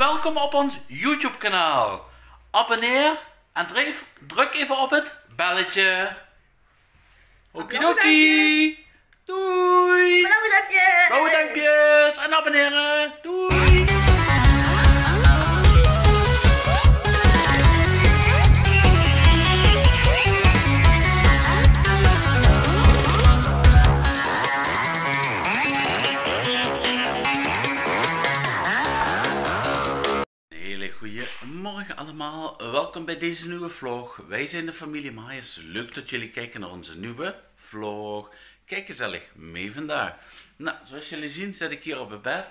welkom op ons YouTube kanaal. Abonneer en druk, druk even op het belletje. Okidoki. Doei. Blauwe duimpjes! Blauwe duimpjes en abonneren. Doei. Goede morgen allemaal. Welkom bij deze nieuwe vlog. Wij zijn de familie Maaiers. Leuk dat jullie kijken naar onze nieuwe vlog. Kijk gezellig mee vandaag. Nou, zoals jullie zien zit ik hier op het bed.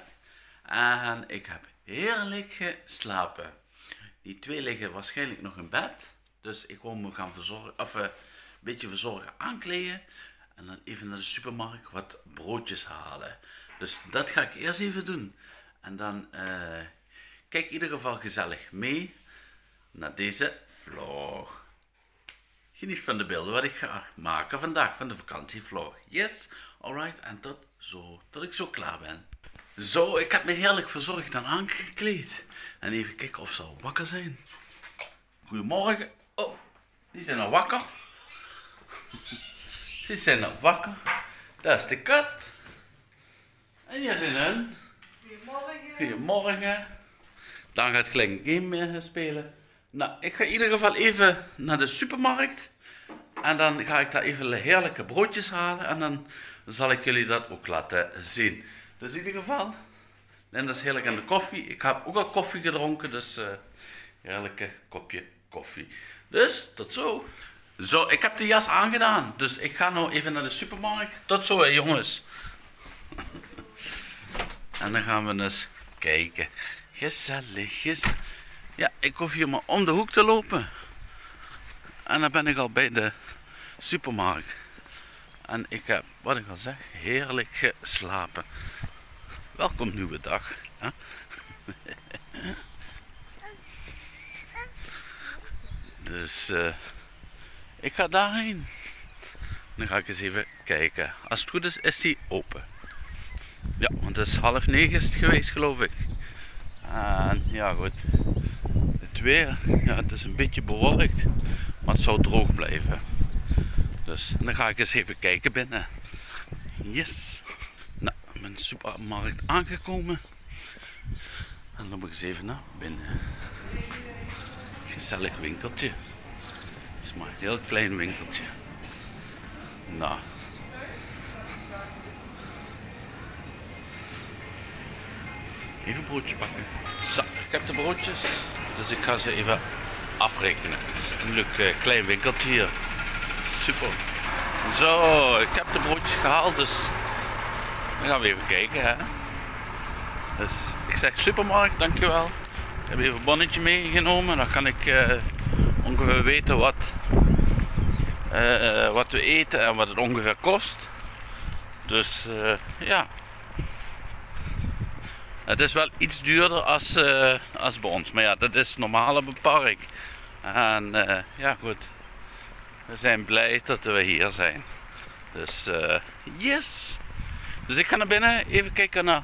En ik heb heerlijk geslapen. Die twee liggen waarschijnlijk nog in bed. Dus ik wil me gaan verzorgen, of eh, een beetje verzorgen, aankleden. En dan even naar de supermarkt wat broodjes halen. Dus dat ga ik eerst even doen. En dan eh, kijk in ieder geval gezellig mee naar deze vlog. Geniet van de beelden wat ik ga maken vandaag van de vakantievlog. Yes, alright. En tot zo, tot ik zo klaar ben. Zo, ik heb me heerlijk verzorgd en aangekleed. En even kijken of ze al wakker zijn. Goedemorgen. Oh, die zijn al wakker. Ze zijn al wakker. Dat is de kat. En hier zijn hun. Goedemorgen. Goedemorgen. Dan gaat Klein game eh, spelen. Nou, ik ga in ieder geval even naar de supermarkt. En dan ga ik daar even heerlijke broodjes halen. En dan zal ik jullie dat ook laten zien. Dus in ieder geval, Linda is heerlijk aan de koffie. Ik heb ook al koffie gedronken, dus eh heerlijke kopje koffie. Dus, tot zo. Zo, ik heb de jas aangedaan. Dus ik ga nou even naar de supermarkt. Tot zo, hè, jongens. En dan gaan we eens kijken. Gezellig. Ja, ik hoef hier maar om de hoek te lopen. En dan ben ik al bij de supermarkt. En ik heb, wat ik al zeg, heerlijk geslapen. Welkom nieuwe dag. Hè? Dus eh, ik ga daarheen. Dan ga ik eens even kijken. Als het goed is, is die open. Ja, want het is half negen is het geweest, geloof ik. En ja, goed. Het weer, ja, het is een beetje bewolkt, maar het zou droog blijven. Dus dan ga ik eens even kijken binnen. Yes. Nou, de supermarkt aangekomen. En dan loop ik eens even naar binnen. Gezellig winkeltje. Het is maar een heel klein winkeltje. Nou. Even een broodje pakken. Zo, ik heb de broodjes. Dus ik ga ze even afrekenen. Een leuk eh, klein winkeltje hier. Super. Zo, ik heb de broodjes gehaald, dus dan gaan we even kijken. Hè. Dus ik zeg supermarkt, dankjewel. Ik heb even een bonnetje meegenomen. Dan kan ik eh, ongeveer weten wat, eh, wat we eten en wat het ongeveer kost. Dus ja, het is wel iets duurder als, eh, als bij ons. Maar ja, dat is normaal op een park. En eh, ja, goed. We zijn blij dat we hier zijn. Dus eh, yes! Dus ik ga naar binnen even kijken naar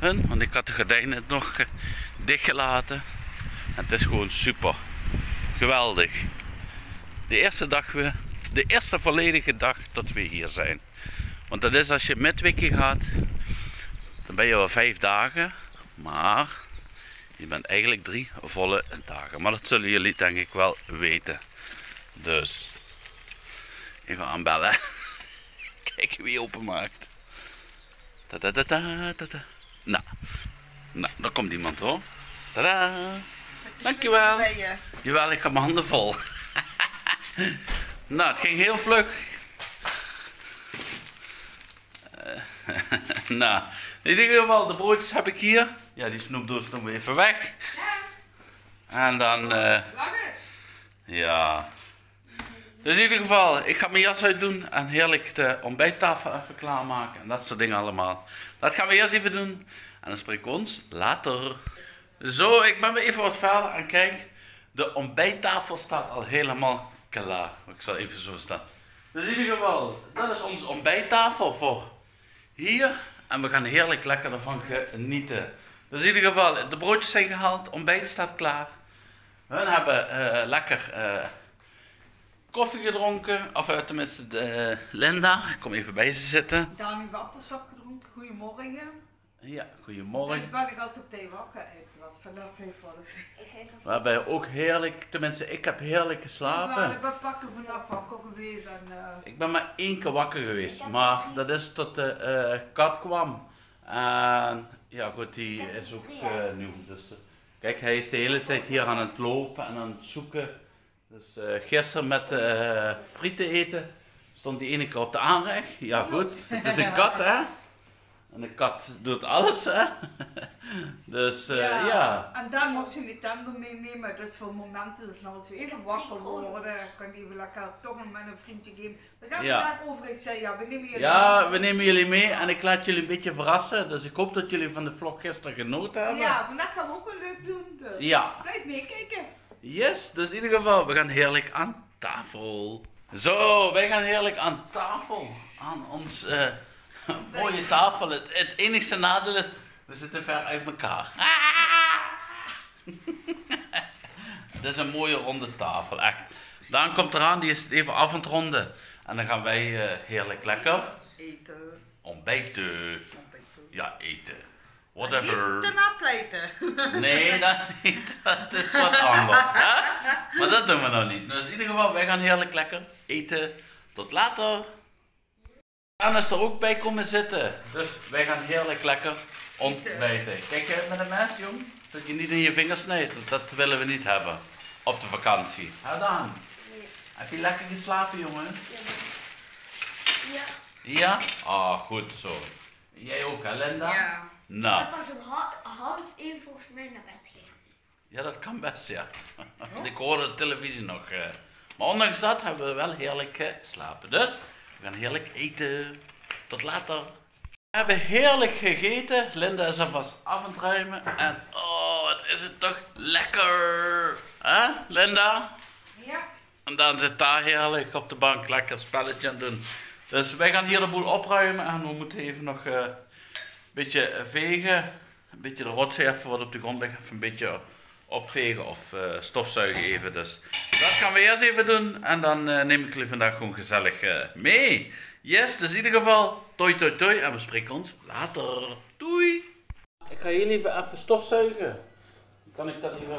hun. Want ik had de gordijnen nog dichtgelaten. En het is gewoon super. Geweldig. De eerste dag weer. De eerste volledige dag dat we hier zijn. Want dat is als je midweekje gaat. Dan ben je wel vijf dagen, maar je bent eigenlijk drie volle dagen. Maar dat zullen jullie denk ik wel weten. Dus, even aanbellen. Kijken wie openmaakt. Ta -ta -ta -ta -ta -ta. Nou, nou, daar komt iemand hoor. Tada! Dankjewel. Jawel, ik heb mijn handen vol. nou, het ging heel vlug. Nou, in ieder geval, de broodjes heb ik hier. Ja, die snoepdoos doen we even weg. En dan, eh, Lang is. ja. Dus in ieder geval, ik ga mijn jas uitdoen en heerlijk de ontbijttafel even klaarmaken en dat soort dingen allemaal. Dat gaan we eerst even doen en dan spreken we ons later. Zo, ik ben weer even wat verder en kijk, de ontbijttafel staat al helemaal klaar. Ik zal even zo staan. Dus in ieder geval, dat is onze ontbijttafel voor hier. En we gaan heerlijk lekker ervan genieten. Dus in ieder geval, de broodjes zijn gehaald, ontbijt staat klaar. We hebben eh, lekker eh, koffie gedronken, of uh, tenminste de, Linda. Ik kom even bij ze zitten. Dani Wappelsap gedronken, goedemorgen. Ja, goedemorgen. Ik ben ik altijd op tijd wakker. Ik was vanaf vijf voor de We hebben ook heerlijk, tenminste ik heb heerlijk geslapen. Ik ben pakken vanaf wakker geweest en eh, Ik ben maar één keer wakker geweest, maar dat is tot de eh, kat kwam. En ja goed, die is ook eh, nieuw. Dus, kijk, hij is de hele tijd hier aan het lopen en aan het zoeken. Dus eh, gisteren met eh frieten eten stond die ene keer op de aanrecht. Ja goed, het is een kat hè. En een kat doet alles hè. dus eh, ja. En dan moest je Nintendo meenemen. Dus voor momenten dat als we even wakker worden, kan je even lekker toch nog met een vriendje geven. We gaan Ja. vandaag overigens zeggen, ja, we nemen jullie Ja, mee. we nemen jullie mee en ik laat jullie een beetje verrassen. Dus ik hoop dat jullie van de vlog gisteren genoten hebben. Ja, vandaag gaan we ook een leuk doen. Dus Ja. blijf meekijken. Yes, dus in ieder geval, we gaan heerlijk aan tafel. Zo, wij gaan heerlijk aan tafel. Aan ons eh, mooie tafel. Het, het enigste nadeel is, we zitten ver uit elkaar. Het is een mooie ronde tafel, echt. Daan komt eraan, die is even ronden. En dan gaan wij eh, heerlijk lekker Eten. ontbijten. ontbijten. Ja, eten. Niet Whatever. te napleiten. Nee, dat niet. Dat is wat anders. Hè? Maar dat doen we nog niet. Dus in ieder geval, wij gaan heerlijk lekker eten. Tot later. Daan is er ook bij komen zitten. Dus wij gaan heerlijk lekker ontbijten. Kijk uit met een mes, jong. Dat je niet in je vingers snijdt. Dat willen we niet hebben. Op de vakantie. Hè Daan? Heb je lekker geslapen, jongen? Ja. Ja? Ah, goed zo. Jij ook, hè, Linda? Ja. Ik Nou. ben pas om ha- half één volgens mij naar bed gegaan. Ja, dat kan best, ja. Want ik hoorde de televisie nog. eh. Maar ondanks dat hebben we wel heerlijk geslapen. Dus, we gaan heerlijk eten. Tot later. We hebben heerlijk gegeten. Linda is alvast af aan het ruimen. En, oh, wat is het toch lekker. Hè, Linda? Ja. En dan zit daar heerlijk op de bank lekker spelletje aan doen. Dus wij gaan hier de boel opruimen en we moeten even nog eh, een beetje vegen. Een beetje de rotzooi even wat op de grond ligt, even een beetje opvegen of eh, stofzuigen even. Dus dat gaan we eerst even doen en dan eh, neem ik jullie vandaag gewoon gezellig eh, mee. Yes, dus in ieder geval, toi toi toi en we spreken ons later. Doei! Ik ga hier even even stofzuigen. Kan ik dat even...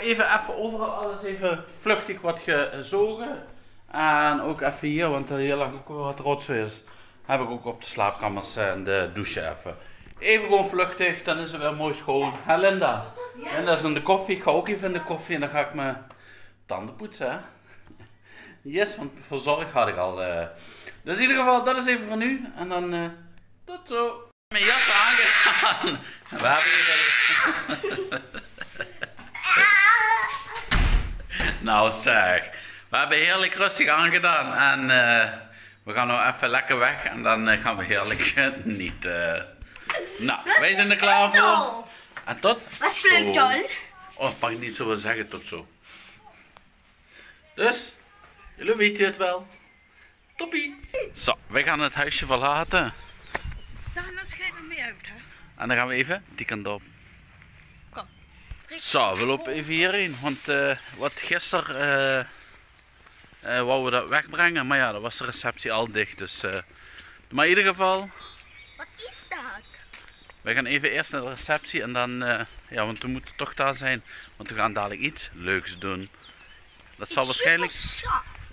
heb even, even overal alles even vluchtig wat gezogen. En ook even hier, want er hier lag ook wel wat rotzooi is. Heb ik ook op de slaapkamers en de douche even. Even gewoon vluchtig, dan is het weer mooi schoon. Hè Linda? En dat is in de koffie. Ik ga ook even in de koffie en dan ga ik mijn tanden poetsen. Hè? Yes, want voor zorg had ik al. eh. Dus in ieder geval, dat is even van nu. En dan eh, tot zo. Mijn jas aangedaan. We hebben even... Nou zeg, we hebben heerlijk rustig aangedaan en eh, we gaan nou even lekker weg en dan eh, gaan we heerlijk genieten. Nou, wij zijn er klaar voor. En tot? Wat is leuk dan? Oh, mag ik niet zo zeggen, tot zo. Dus, jullie weten het wel. Toppie. Zo, wij gaan het huisje verlaten. Dan schijnt er mee uit, hè? En dan gaan we even die kant op. Zo, we lopen even hierheen. Want eh, wat gisteren eh eh, wouden we dat wegbrengen. Maar ja, dan was de receptie al dicht. Dus, maar in ieder geval, Wat is dat? we gaan even eerst naar de receptie. En dan, ja, want we moeten toch daar zijn. Want we gaan dadelijk iets leuks doen. Dat zal waarschijnlijk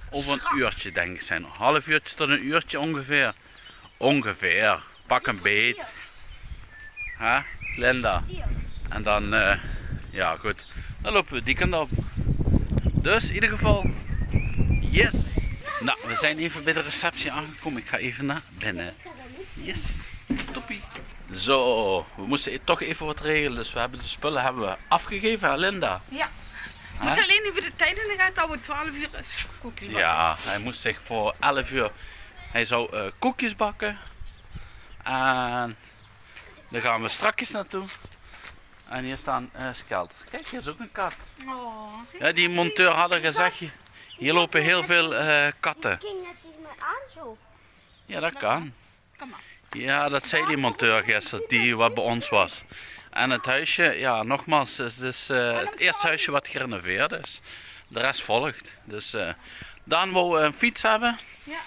over een uurtje denk ik zijn. Een half uurtje tot een uurtje ongeveer. Ongeveer. Pak een beet. Hè, Linda? En dan, ja goed, dan lopen we die kant op. Dus in ieder geval, yes. Nou, we zijn even bij de receptie aangekomen. Ik ga even naar binnen. Yes, toppie. Zo, we moesten toch even wat regelen. Dus we hebben de spullen hebben we afgegeven aan Linda. Ja. Hè? Moet alleen even de tijd in de gaten houden, 12 uur is koekie. Ja, hij moest zich voor 11 uur. Hij zou eh, koekjes bakken. En daar gaan we strakjes naartoe. En hier staan eh skelt. Kijk, hier is ook een kat. Oh, Ja, die monteur had er gezegd, hier- hier lopen heel veel eh, katten. Ging net iets met aan zo. Ja, dat kan. Ja, dat zei die monteur gisteren, die wat bij ons was. En het huisje, ja, nogmaals, het is dus, eh, het eerste huisje wat gerenoveerd is. De rest volgt. Dus eh Daan wou een fiets hebben. Ja.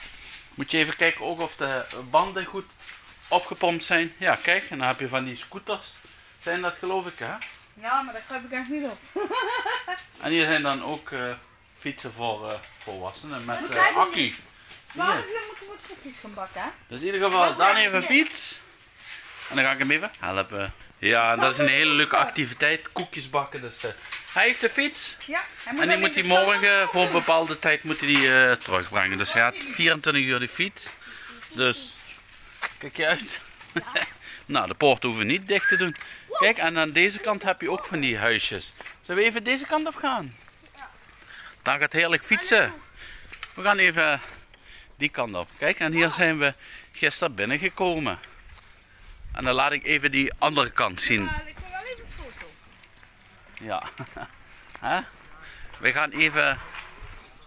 Moet je even kijken ook of de banden goed opgepompt zijn. Ja, kijk, en dan heb je van die scooters. Zijn dat geloof ik, hè? Ja, maar daar kruip ik echt niet op. En hier zijn dan ook eh, fietsen voor eh, volwassenen met Dat eh, accu. hier moeten we koekjes gaan bakken, hè? Dus in ieder geval, Daan heeft een fiets. En dan ga ik hem even helpen. Ja, dat is een hele leuke activiteit, koekjes bakken. Dus, hij heeft de fiets. Ja. hij En die moet hij morgen voor een bepaalde tijd moet hij die, terugbrengen. Dus hij had 24 uur de fiets. Dus kijk je uit. nou, de poort hoeven we niet dicht te doen. Kijk, en aan deze kant heb je ook van die huisjes. Zullen we even deze kant op gaan? Daar gaat heerlijk fietsen. We gaan even die kant op. Kijk, en hier zijn we gisteren binnengekomen. En dan laat ik even die andere kant zien. Ja, ik wil wel even een foto. Ja. Hè? We gaan even.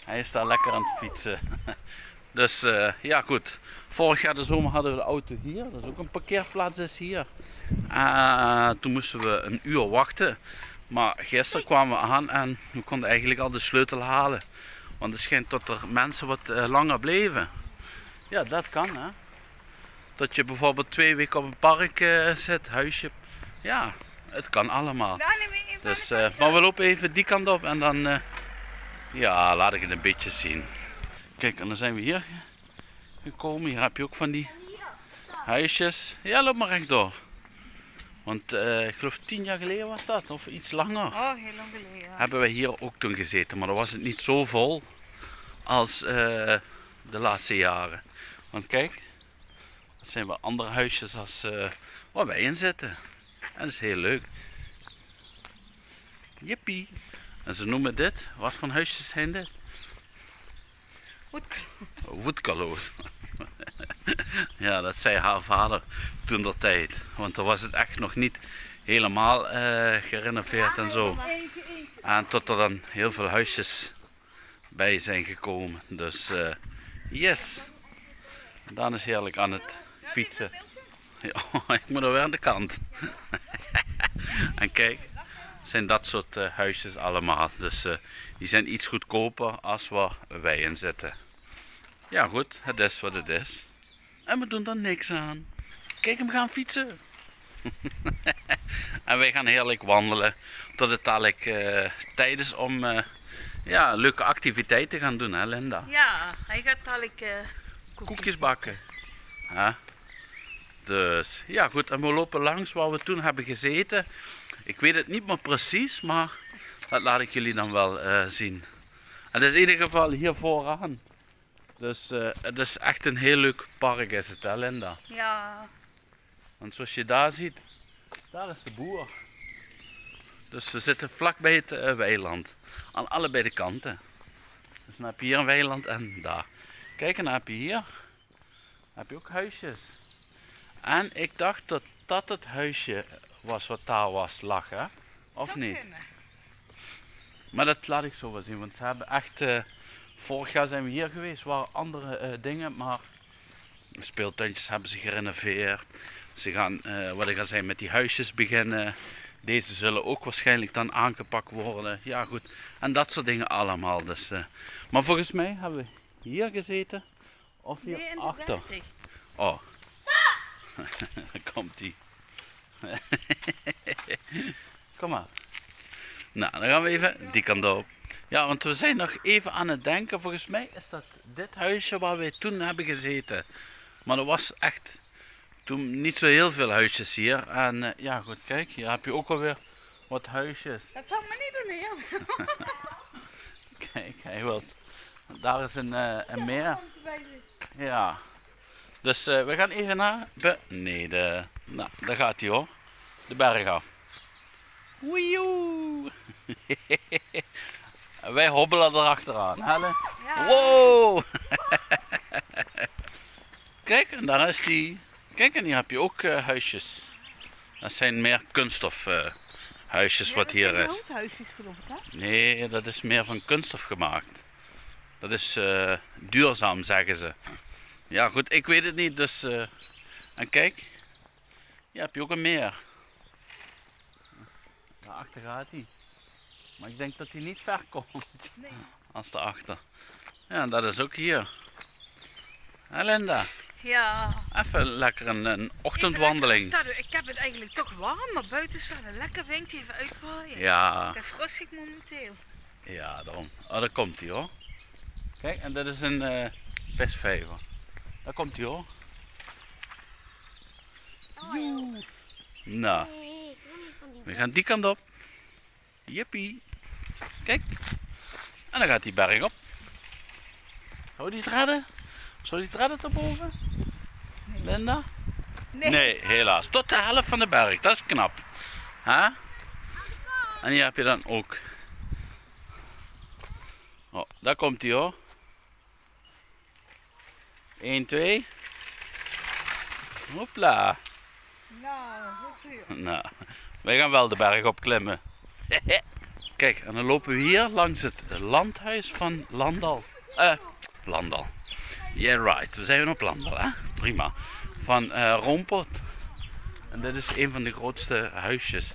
Hij is daar lekker aan het fietsen. Dus eh, ja, goed. Vorig jaar de zomer hadden we de auto hier. Dat is ook een parkeerplaats is hier. Eh, toen moesten we een uur wachten. Maar gisteren kwamen we aan en we konden eigenlijk al de sleutel halen. Want het schijnt dat er mensen wat eh, langer bleven. Ja, dat kan hè. Dat je bijvoorbeeld twee weken op een park eh, zit, huisje. Ja, het kan allemaal. Dus, maar we lopen even die kant op en dan, ja, laat ik het een beetje zien. Kijk, en dan zijn we hier gekomen. Hier heb je ook van die huisjes. Ja, loop maar rechtdoor. Want eh, ik geloof tien jaar geleden was dat, of iets langer. Oh, heel lang geleden. ja. Hebben we hier ook toen gezeten, maar dan was het niet zo vol als eh, de laatste jaren. Want kijk, dat zijn wel andere huisjes als eh, waar wij in zitten. En dat is heel leuk. Jippie. En ze noemen dit, wat voor huisjes zijn dit? Woedkaloos. ja, dat zei haar vader toen dat tijd. Want dan was het echt nog niet helemaal eh, gerenoveerd en zo. En tot er dan heel veel huisjes bij zijn gekomen. Dus eh, yes. Dan is heerlijk aan het fietsen. Ja, ik moet er weer aan de kant. en kijk, zijn dat soort eh, huisjes allemaal. Dus die zijn iets goedkoper als waar wij in zitten. Ja goed, het is wat het is. En we doen er niks aan. Kijk hem gaan fietsen. en wij gaan heerlijk wandelen tot het dadelijk eh, tijd is om eh, ja, leuke activiteiten te gaan doen, hè Linda? Ja, hij gaat dadelijk eh Koekjes bakken. Ja. Dus ja, goed. En we lopen langs waar we toen hebben gezeten. Ik weet het niet meer precies, maar dat laat ik jullie dan wel zien. En het is in ieder geval hier vooraan. Dus eh, het is echt een heel leuk park, is het, hè, Linda? Ja, Want zoals je daar ziet, daar is de boer. Dus we zitten vlakbij het eh, weiland. Aan allebei de kanten. Dus dan heb je hier een weiland en daar. Kijk, en dan heb je hier heb je ook huisjes. En ik dacht dat dat het huisje was wat daar was, lag hè? Of zou niet? kunnen. Maar dat laat ik zo wel zien, want ze hebben echt... eh, vorig jaar zijn we hier geweest, waren andere eh, dingen, maar... de Speeltuintjes hebben ze gerenoveerd. Ze gaan, eh, wat ik al zei, met die huisjes beginnen. Deze zullen ook waarschijnlijk dan aangepakt worden. Ja, goed. En dat soort dingen allemaal. Dus, eh. Maar volgens mij hebben we hier gezeten. Of hier Nee, achter. 30. Oh. Daar komt ie. Kom maar. Nou, dan gaan we even die kant op. Ja, want we zijn nog even aan het denken. Volgens mij is dat dit huisje waar wij toen hebben gezeten. Maar er was echt toen niet zo heel veel huisjes hier. En eh, ja, goed, kijk, hier heb je ook alweer wat huisjes. Dat ik me niet doen, heer. Kijk, hij wil. Daar is een, eh, een meer. Ja. Dus eh, we gaan even naar beneden. Nou, daar gaat hij hoor. De berg af. Woejoe. En Wij hobbelen erachteraan. Helle. Ja. Wow. Kijk, en daar is die. Kijk, en hier heb je ook eh, huisjes. Dat zijn meer kunststof eh, huisjes wat hier is. houthuisjes geloof ik, hè? Nee, dat is meer van kunststof gemaakt. Dat is eh, duurzaam, zeggen ze. Ja, goed, ik weet het niet, dus... en kijk, hier heb je ook een meer. Daarachter gaat hij. Maar ik denk dat hij niet ver komt. Nee. Als daarachter. Ja, en dat is ook hier. Hé Linda, Ja. even lekker een, een ochtendwandeling. Lekker- Ik heb het eigenlijk toch warm, maar buiten staat een lekker windje even uitwaaien. Ja, Dat is rustig momenteel. Ja, daarom. Oh, daar komt hij hoor. Kijk, en dit is een eh visvijver. Daar komt hij hoor. Joe. Nou, Nee, ik wil niet van die we gaan die kant op. Jippie. Kijk. En dan gaat die berg op. Zou die het redden? Zou die het redden tot boven? Linda? Nee. helaas. Tot de helft van de berg. Dat is knap. Hè? En hier heb je dan ook. Oh, daar komt hij hoor. 1, 2. Hopla. Nou, goed. Nou, wij gaan wel de berg opklimmen. Kijk, en dan lopen we hier langs het landhuis van Landal. Eh, Landal. Yeah, right. We zijn op Landal, hè? Prima. Van eh Rompot. En dit is een van de grootste huisjes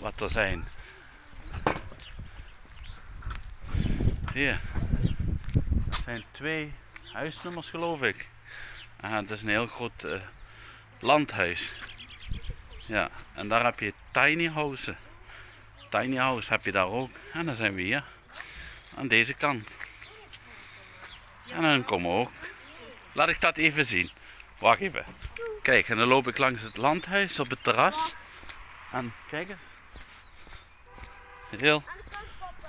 wat er zijn. Hier. Er zijn twee huisnummers, geloof ik. Ah, het is een heel groot eh, landhuis. Ja, en daar heb je tiny houses. Tiny house heb je daar ook. En dan zijn we hier. Aan deze kant. En dan komen we ook. Laat ik dat even zien. Wacht even. Kijk, en dan loop ik langs het landhuis op het terras. En kijk eens. Heel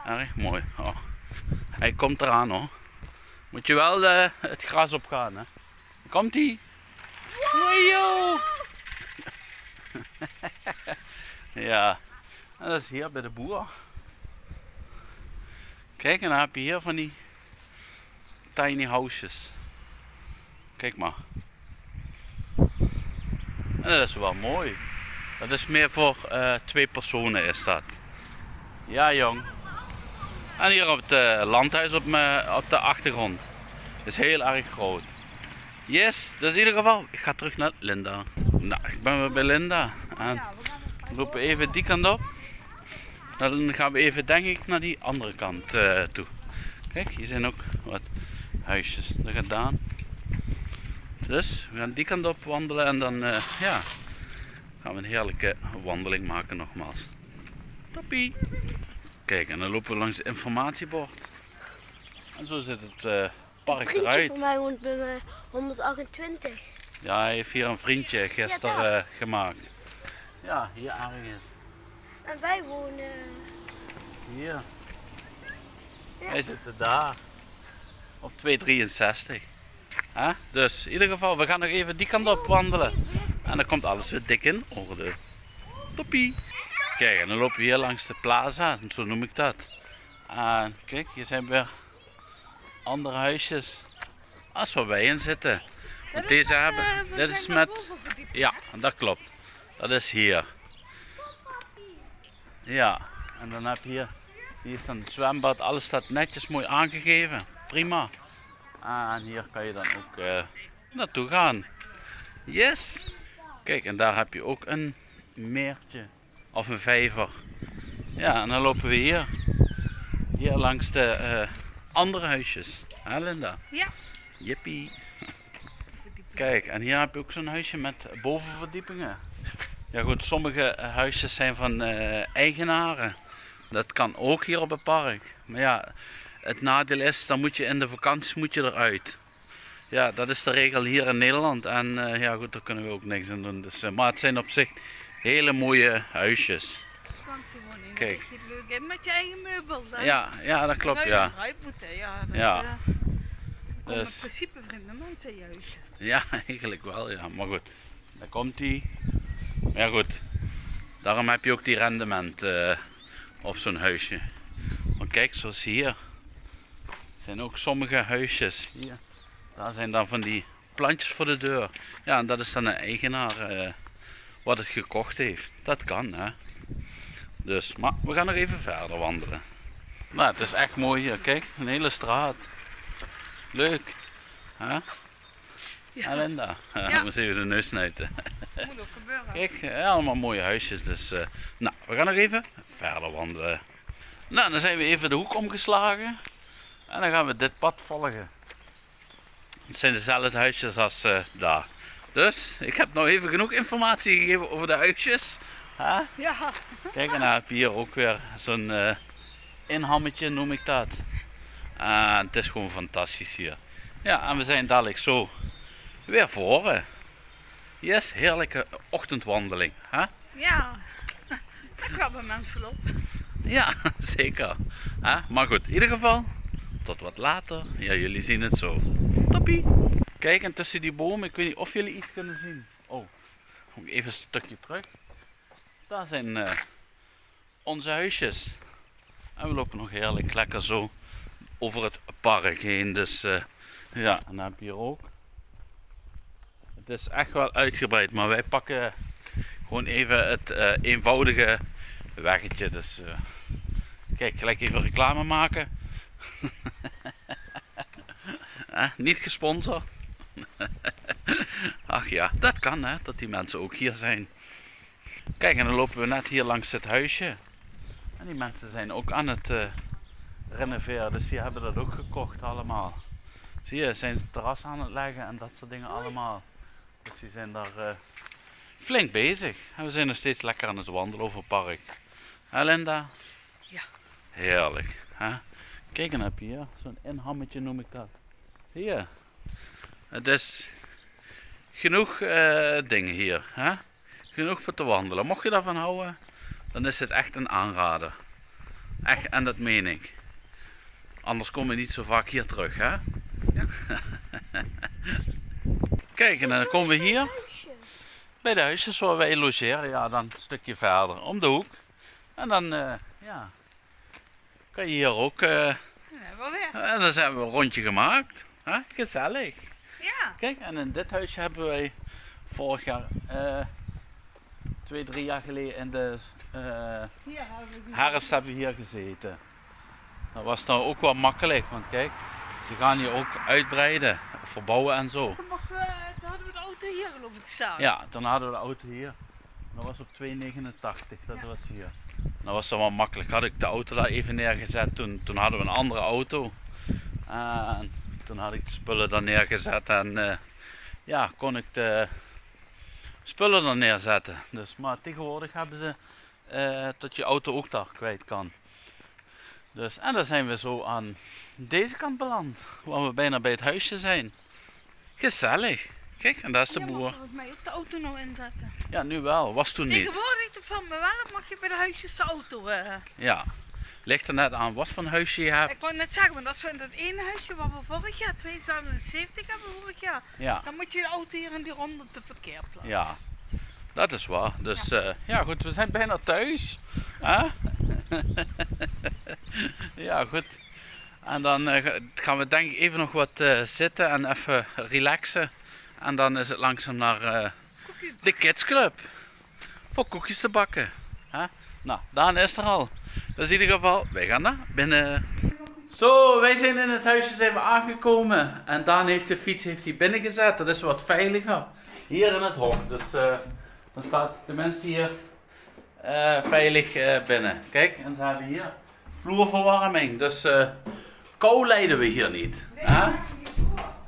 erg mooi. Oh. Hij komt eraan hoor. Moet je wel eh, het gras opgaan hè. Komt hij? Woejoe! ja, en dat is hier bij de boer. Kijk, en dan heb je hier van die tiny houses. Kijk maar. En dat is wel mooi. Dat is meer voor eh, twee personen is dat. Ja jong. En hier op het eh, landhuis op, me, op de achtergrond. is heel erg groot. Yes, dus in ieder geval, ik ga terug naar Linda. Nou, ik ben weer bij Linda. En we lopen even die kant op. Dan gaan we even, denk ik, naar die andere kant eh, toe. Kijk, hier zijn ook wat huisjes. Daar gaat Daan. Dus, we gaan die kant op wandelen en dan, eh, ja, gaan we een heerlijke wandeling maken nogmaals. Toppie! Kijk, en dan lopen we langs het informatiebord. En zo ziet het eh, park vriendje eruit. van mij woont bij mij 128. Ja, hij heeft hier een vriendje gisteren gemaakt. Ja, hier ergens. En wij wonen... Hier. Ja. Wij zitten daar. Op 263. Hè? Dus in ieder geval, we gaan nog even die kant op wandelen. En dan komt alles weer dik in orde. Toppie. Kijk, en dan lopen we hier langs de plaza, zo noem ik dat. En kijk, hier zijn weer andere huisjes. Als waar wij in zitten. Want deze hebben, dit is met, ja, dat klopt. Dat is hier. Ja, en dan heb je hier, hier is dan het zwembad, alles staat netjes mooi aangegeven. Prima. En hier kan je dan ook eh, naartoe gaan. Yes! Kijk, en daar heb je ook een meertje of een vijver. Ja, en dan lopen we hier. Hier langs de eh, andere huisjes. Hè Linda? Ja. Jippie. Kijk, en hier heb je ook zo'n huisje met bovenverdiepingen. Ja goed, sommige huisjes zijn van eh, eigenaren. Dat kan ook hier op het park. Maar ja, het nadeel is, dan moet je in de vakantie moet je eruit. Ja, dat is de regel hier in Nederland. En eh, ja goed, daar kunnen we ook niks aan doen. Dus, eh, maar het zijn op zich hele mooie huisjes. Vakantie wonen. Kijk. Je leuk in met je eigen meubels. Hè? Ja, ja dat klopt ja. eruit moeten, ja. Dat, Ja. komen Dus- in principe vrienden mensen juist. Ja, eigenlijk wel, ja. Maar goed, daar komt hij. Ja, goed. Daarom heb je ook die rendement eh, op zo'n huisje. Maar kijk, zoals hier. Er zijn ook sommige huisjes. Hier. Daar zijn dan van die plantjes voor de deur. Ja, en dat is dan een eigenaar eh, wat het gekocht heeft. Dat kan, hè. Dus, maar we gaan nog even verder wandelen. Nou, het is echt mooi hier. Kijk, een hele straat. Leuk. Hè? Ja. Linda. Ja. Ja. Moet even de neus snuiten. Moet ook gebeuren. Kijk, allemaal mooie huisjes. Dus, eh, nou, we gaan nog even verder wandelen. Nou, dan zijn we even de hoek omgeslagen. En dan gaan we dit pad volgen. Het zijn dezelfde huisjes als eh, daar. Dus, ik heb nou even genoeg informatie gegeven over de huisjes. Ja. Kijk, en dan heb je hier ook weer zo'n eh inhammetje, noem ik dat. Ah, het is gewoon fantastisch hier. Ja, en we zijn dadelijk zo weer voor. eh. Yes, heerlijke ochtendwandeling. Hè? Ja. Dat gaat bij mensen op. Ja, zeker. Hè? Maar goed, in ieder geval, tot wat later. Ja, jullie zien het zo. Toppie. Kijk, en tussen die bomen, ik weet niet of jullie iets kunnen zien. Oh, even een stukje terug. Daar zijn eh, onze huisjes. En we lopen nog heerlijk lekker zo over het park heen. Dus eh, ja, en dan heb je hier ook. Het is echt wel uitgebreid, maar wij pakken gewoon even het eh, eenvoudige weggetje. Dus eh, kijk, gelijk even reclame maken. Eh, niet gesponsord. Ach ja, dat kan hè, dat die mensen ook hier zijn. Kijk, en dan lopen we net hier langs het huisje. En die mensen zijn ook aan het eh, renoveren, dus die hebben dat ook gekocht allemaal. Zie je, zijn ze terras aan het leggen en dat soort dingen allemaal. Dus die zijn daar eh, flink bezig. En we zijn nog steeds lekker aan het wandelen over het park. Hè Linda? Ja. Heerlijk. Hè? Kijk, dan heb je hier zo'n inhammetje noem ik dat. Zie je? Het is genoeg eh, dingen hier. Hè? Genoeg voor te wandelen. Mocht je daarvan houden, dan is het echt een aanrader. Echt, en dat meen ik. Anders kom je niet zo vaak hier terug, hè? Kijk, en dan komen we hier bij de huisjes waar wij logeren. Ja, dan een stukje verder, om de hoek. En dan, eh, ja, kan je hier ook... Ja, wel weer. en dan hebben we een rondje gemaakt. Gezellig. Ja. Kijk, en in dit huisje hebben wij vorig jaar, eh, twee, drie jaar geleden in de Hier hebben we herfst hebben we hier gezeten. Dat was nou ook wel makkelijk, want kijk, ze gaan hier ook uitbreiden, verbouwen en zo. Toen, mochten we, toen hadden we de auto hier geloof ik staan. Ja, toen hadden we de auto hier. Dat was op 289, dat was hier. Dat was dan wel makkelijk. Had ik de auto daar even neergezet, toen, toen hadden we een andere auto. En toen had ik de spullen daar neergezet en eh, ja, kon ik de spullen er neerzetten. Dus, maar tegenwoordig hebben ze eh, dat je auto ook daar kwijt kan. Dus, en dan zijn we zo aan deze kant beland, waar we bijna bij het huisje zijn. Gezellig. Kijk, en daar is de mag boer. volgens mij ook de auto nou inzetten. Ja, nu wel. Was toen niet. Tegenwoordig van me wel, mag je bij de huisjes de auto. eh. Ja. Ligt er net aan wat voor huisje je hebt. Ik wou net zeggen, maar dat is van dat ene huisje wat we vorig jaar, 277 hebben we vorig jaar. Ja. Dan moet je de auto hier in die ronde op de parkeerplaats. Ja, dat is waar. Dus ja, ja goed, we zijn bijna thuis. Hè? ja, goed. En dan eh, ga- gaan we denk ik even nog wat eh, zitten en even relaxen. En dan is het langzaam naar eh, de Kids Club. Voor koekjes te bakken. Nou, Daan is er al. Dus in ieder geval, wij gaan naar binnen. Zo, wij zijn in het huisje zijn we aangekomen. En Daan heeft de fiets heeft hij binnengezet. Dat is wat veiliger. Hier in het hok. Dus dan staat de mensen hier veilig binnen. Kijk, en ze hebben hier vloerverwarming. Dus kou lijden we hier niet. Hè?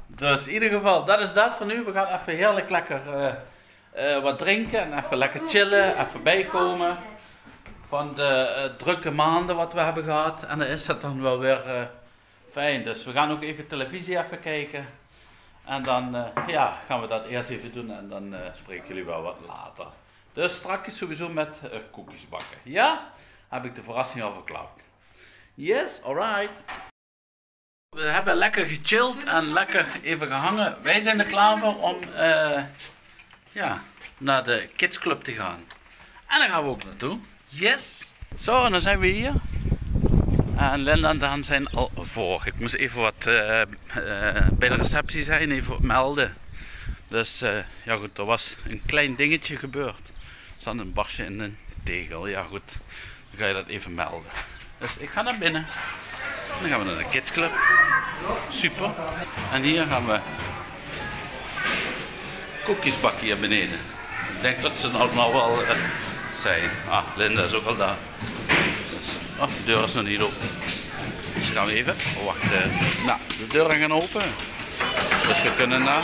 Dus in ieder geval, dat is dat voor nu. We gaan even heerlijk lekker eh, eh, wat drinken en even lekker chillen, even bijkomen van de eh, drukke maanden wat we hebben gehad. En dan is het dan wel weer fijn. Dus we gaan ook even televisie even kijken. En dan ja, gaan we dat eerst even doen en dan spreken jullie wel wat later. Dus straks sowieso met koekjes bakken. Ja? Heb ik de verrassing al verklapt. Yes, alright. We hebben lekker gechilled en lekker even gehangen. Wij zijn er klaar voor om eh, ja, naar de Kids Club te gaan. En daar gaan we ook naartoe. Yes. Zo, en dan zijn we hier. En Linda en Daan zijn al voor. Ik moest even wat eh, eh, bij de receptie zijn, even melden. Dus ja goed, er was een klein dingetje gebeurd. Er zat een barstje in een tegel. Ja goed, dan ga je dat even melden. Dus ik ga naar binnen. Dan gaan we naar de Kids Club. Super. En hier gaan we koekjes bakken hier beneden. Ik denk dat ze nou, nou wel eh, zijn. Ah, Linda is ook al daar. Dus, oh, de deur is nog niet open. Dus gaan we even wachten. Nou, de deuren gaan open. Dus we kunnen naar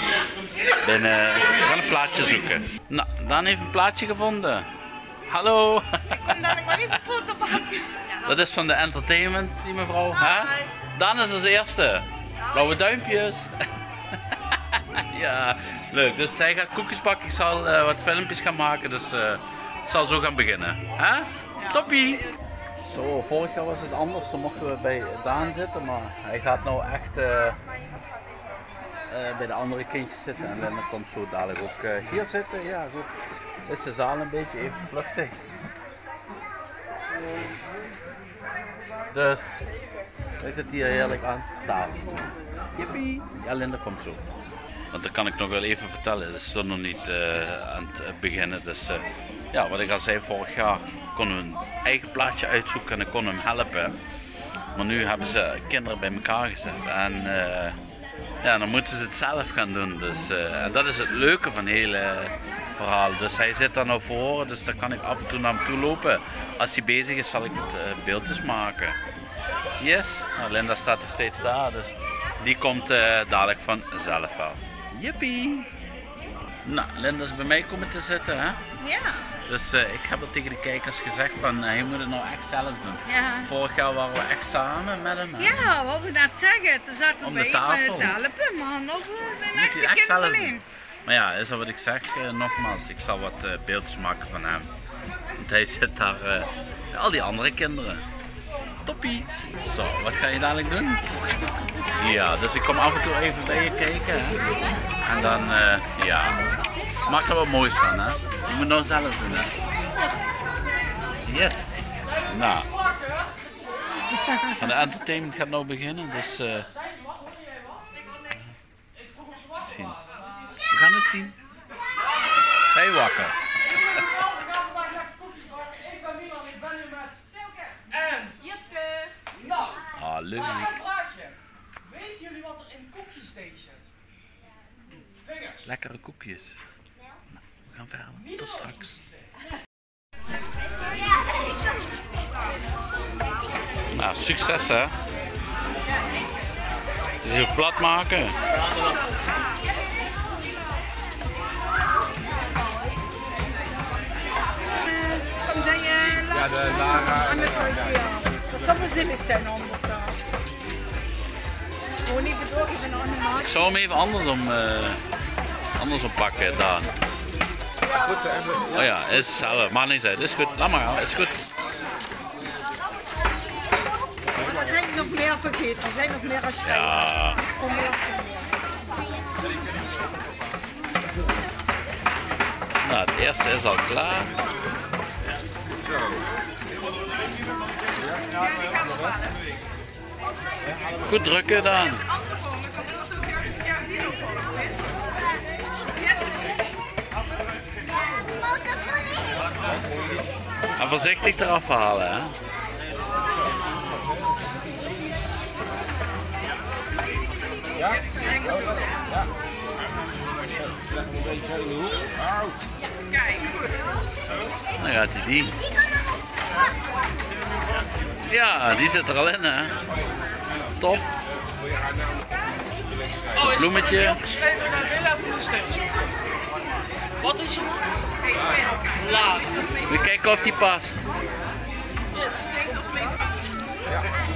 binnen. We gaan een plaatje zoeken. Nou, Daan heeft een plaatje gevonden. Hallo. Dan ik maar even een foto maken. Dat is van de entertainment, die mevrouw. Hè? Daan is als eerste. Blauwe duimpjes. ja, leuk. Dus zij gaat koekjes bakken. Ik zal eh, wat filmpjes gaan maken. Dus eh, het zal zo gaan beginnen. Hè? Toppie. Zo, vorig jaar was het anders. Dan mochten we bij Daan zitten. Maar hij gaat nou echt eh, eh, bij de andere kindjes zitten. En dan komt zo dadelijk ook eh, hier zitten. Ja, goed. Is de zaal een beetje even vluchtig. Dus wij zitten hier heerlijk aan tafel. Jippie. Ja, Linda komt zo. Want dat kan ik nog wel even vertellen. Dat is nog niet eh, aan het beginnen. Dus eh, ja, wat ik al zei, vorig jaar konden we een eigen plaatje uitzoeken en ik kon hem helpen. Maar nu hebben ze kinderen bij elkaar gezet. En eh, ja, dan moeten ze het zelf gaan doen. Dus, eh, en dat is het leuke van het hele verhaal. Dus hij zit daar nou voor, dus dan kan ik af en toe naar hem toe lopen. Als hij bezig is, zal ik het eh, beeldjes maken. Yes, nou, Linda staat er steeds daar, dus die komt eh, dadelijk vanzelf wel. Jippie! Nou, Linda is bij mij komen te zitten, hè? Ja. Dus eh, ik heb al tegen de kijkers gezegd van, eh, je moet het nou echt zelf doen. Ja. Vorig jaar waren we echt samen met hem. hè? Ja, wat we net zeggen. Toen zaten we de bij met het helpen, maar nog eh, zijn echt de zelf alleen. Maar ja, is dat wat ik zeg, eh, nogmaals, ik zal wat eh, beeldjes maken van hem. Want hij zit daar, eh, met al die andere kinderen. Toppie! Zo, wat ga je dadelijk doen? Ja, dus ik kom af en toe even bij je kijken. Hè? En dan, ja, maak er wat moois van, hè? Je moet nou zelf doen, hè? Yes! Nou, en de entertainment gaat nou beginnen, dus... eh, zien. We gaan het zien. Zij wakker. Ik ben Milan, ik ben nu met Silke en Jitske. nou, Ah, leuk. maar een vraagje. Weten jullie wat er in koekjes deze zit? Vingers. Lekkere koekjes. Nou, we gaan verder. Tot straks. Nou, succes hè. Dus plat maken. Ja, de Lara. Ja. Dat zou wel zillig zijn anders daar. Gewoon even door, ik ben aan. Ik zou hem even andersom, eh andersom pakken, daar. Goed zo, even. Oh ja, is hetzelfde. Maakt niet uit. Is goed. Laat maar gaan. Is goed. Er zijn nog meer vergeten. Er zijn nog meer als. Ja. Nou, het eerste is al klaar. Goed drukken dan. En voorzichtig eraf halen, hè. Ja? Ja. Leg hem een beetje zo in de hoek. Au. Dan gaat hij die. Ja, die zit er al in, hè. Top. Oh, is bloemetje. Wat is er? Laat. We kijken of die past.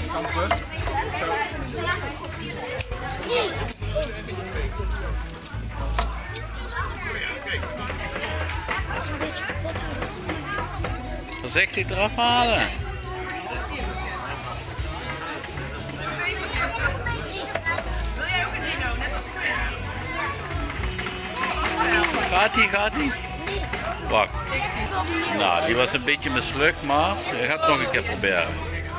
Standpunt. Voorzichtig eraf halen. Gaat hij, gaat hij? Wacht. Nou, die was een beetje mislukt, maar je gaat het nog een keer proberen.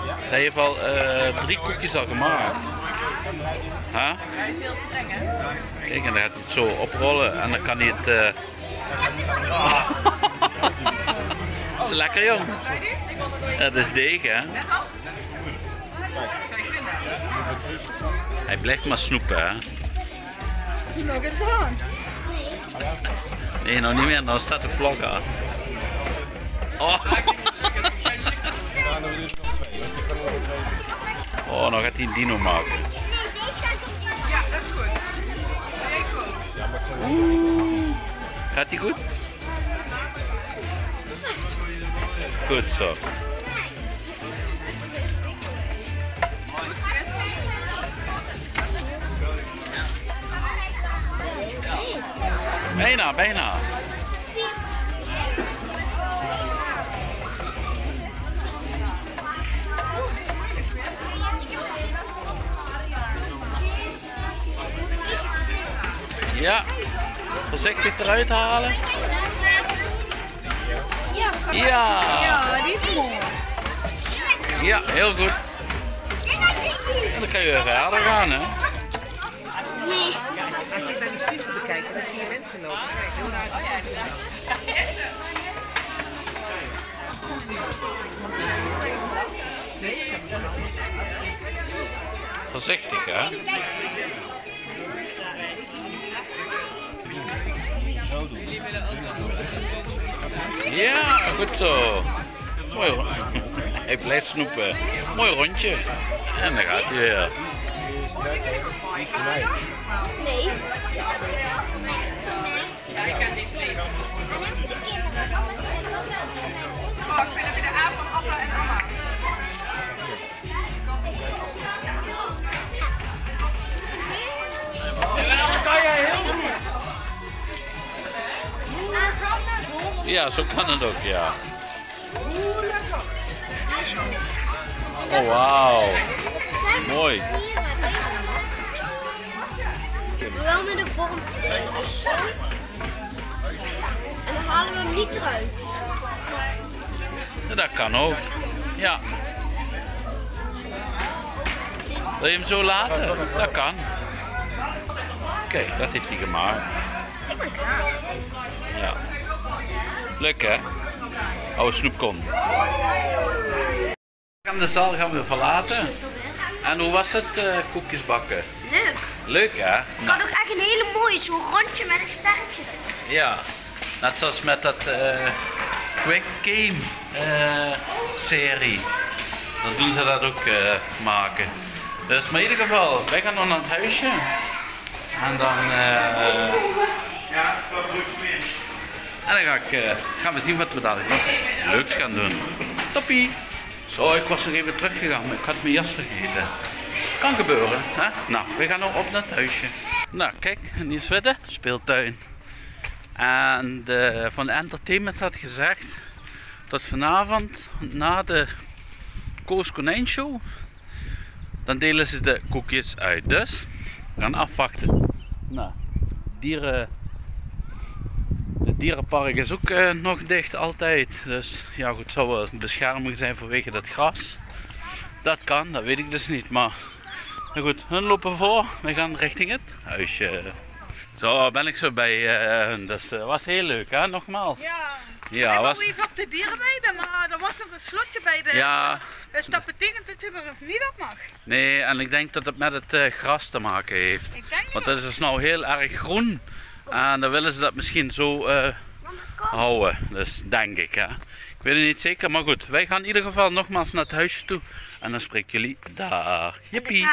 Hij heeft al eh, drie koekjes al gemaakt. Huh? Hij is heel streng, hè? Kijk, en dan gaat hij het zo oprollen en dan kan hij het... eh is lekker jong. Het is deeg, hè? Hij blijft maar snoepen, hè? Nee, nog niet meer. Nou staat de vlog. Oh. Oh, nou gaat hij een dino maken. Ja, dat is goed. Gaat hij goed? Goed zo. Bijna, bijna. Ja, voorzichtig eruit halen. Ja, Ja, die is mooi. ja, heel goed. En dan kan je weer verder gaan, hè? Nee. Hij zit naar die spiegel te kijken, dan zie je mensen lopen. Kijk, heel raar. Voorzichtig, hè? Ja, goed zo. Mooi Hij blijft snoepen. Mooi rondje. En dan gaat hij weer. Nee. Oh, ik ben even de Ja, zo kan het ook, ja. Oh, wauw. Mooi. Wel met de vorm. Zo. En dan halen we hem niet eruit. Ja, Dat kan ook. Ja. Wil je hem zo laten? Dat kan. Kijk, dat heeft hij gemaakt. Ik ben klaar. Ja. Leuk hè? Oude snoepkon. We gaan de zaal gaan we verlaten. En hoe was het eh, koekjes bakken? Leuk. Leuk hè? Ik had ook echt een hele mooie, zo'n rondje met een sterretje. ja. Net zoals met dat eh, Quick Game eh, serie. Dan doen ze dat ook eh, maken. Dus maar in ieder geval, wij gaan dan naar het huisje. En dan... eh, en dan ga ik, eh, gaan we zien wat we dadelijk nog leuks gaan doen. Toppie. Zo, ik was nog even teruggegaan, maar ik had mijn jas vergeten. Kan gebeuren, hè? Nou, we gaan nog op naar het huisje. Nou, kijk, hier is de speeltuin. En van de entertainment had gezegd dat vanavond na de Koos Konijn Show, dan delen ze de koekjes uit. Dus, we gaan afwachten. Nou, dieren... Het dierenpark is ook eh, nog dicht altijd. Dus ja goed, zou wel bescherming zijn vanwege dat gras. Dat kan, dat weet ik dus niet. Maar nou goed, hun lopen voor. We gaan richting het huisje. Zo ben ik zo bij eh, hun. Dus eh, was heel leuk hè, nogmaals. Ja. Ja, ik was... even op de dierenweide, maar er was nog een slotje bij de... Ja, Dus dat betekent dat je er nog niet op mag. nee, en ik denk dat het met het gras te maken heeft. Ik denk Want het. het is dus nou heel erg groen. En dan willen ze dat misschien zo eh, houden. Dus denk ik hè. Ik weet het niet zeker, maar goed. Wij gaan in ieder geval nogmaals naar het huisje toe. En dan spreek ik jullie daar. Jippie.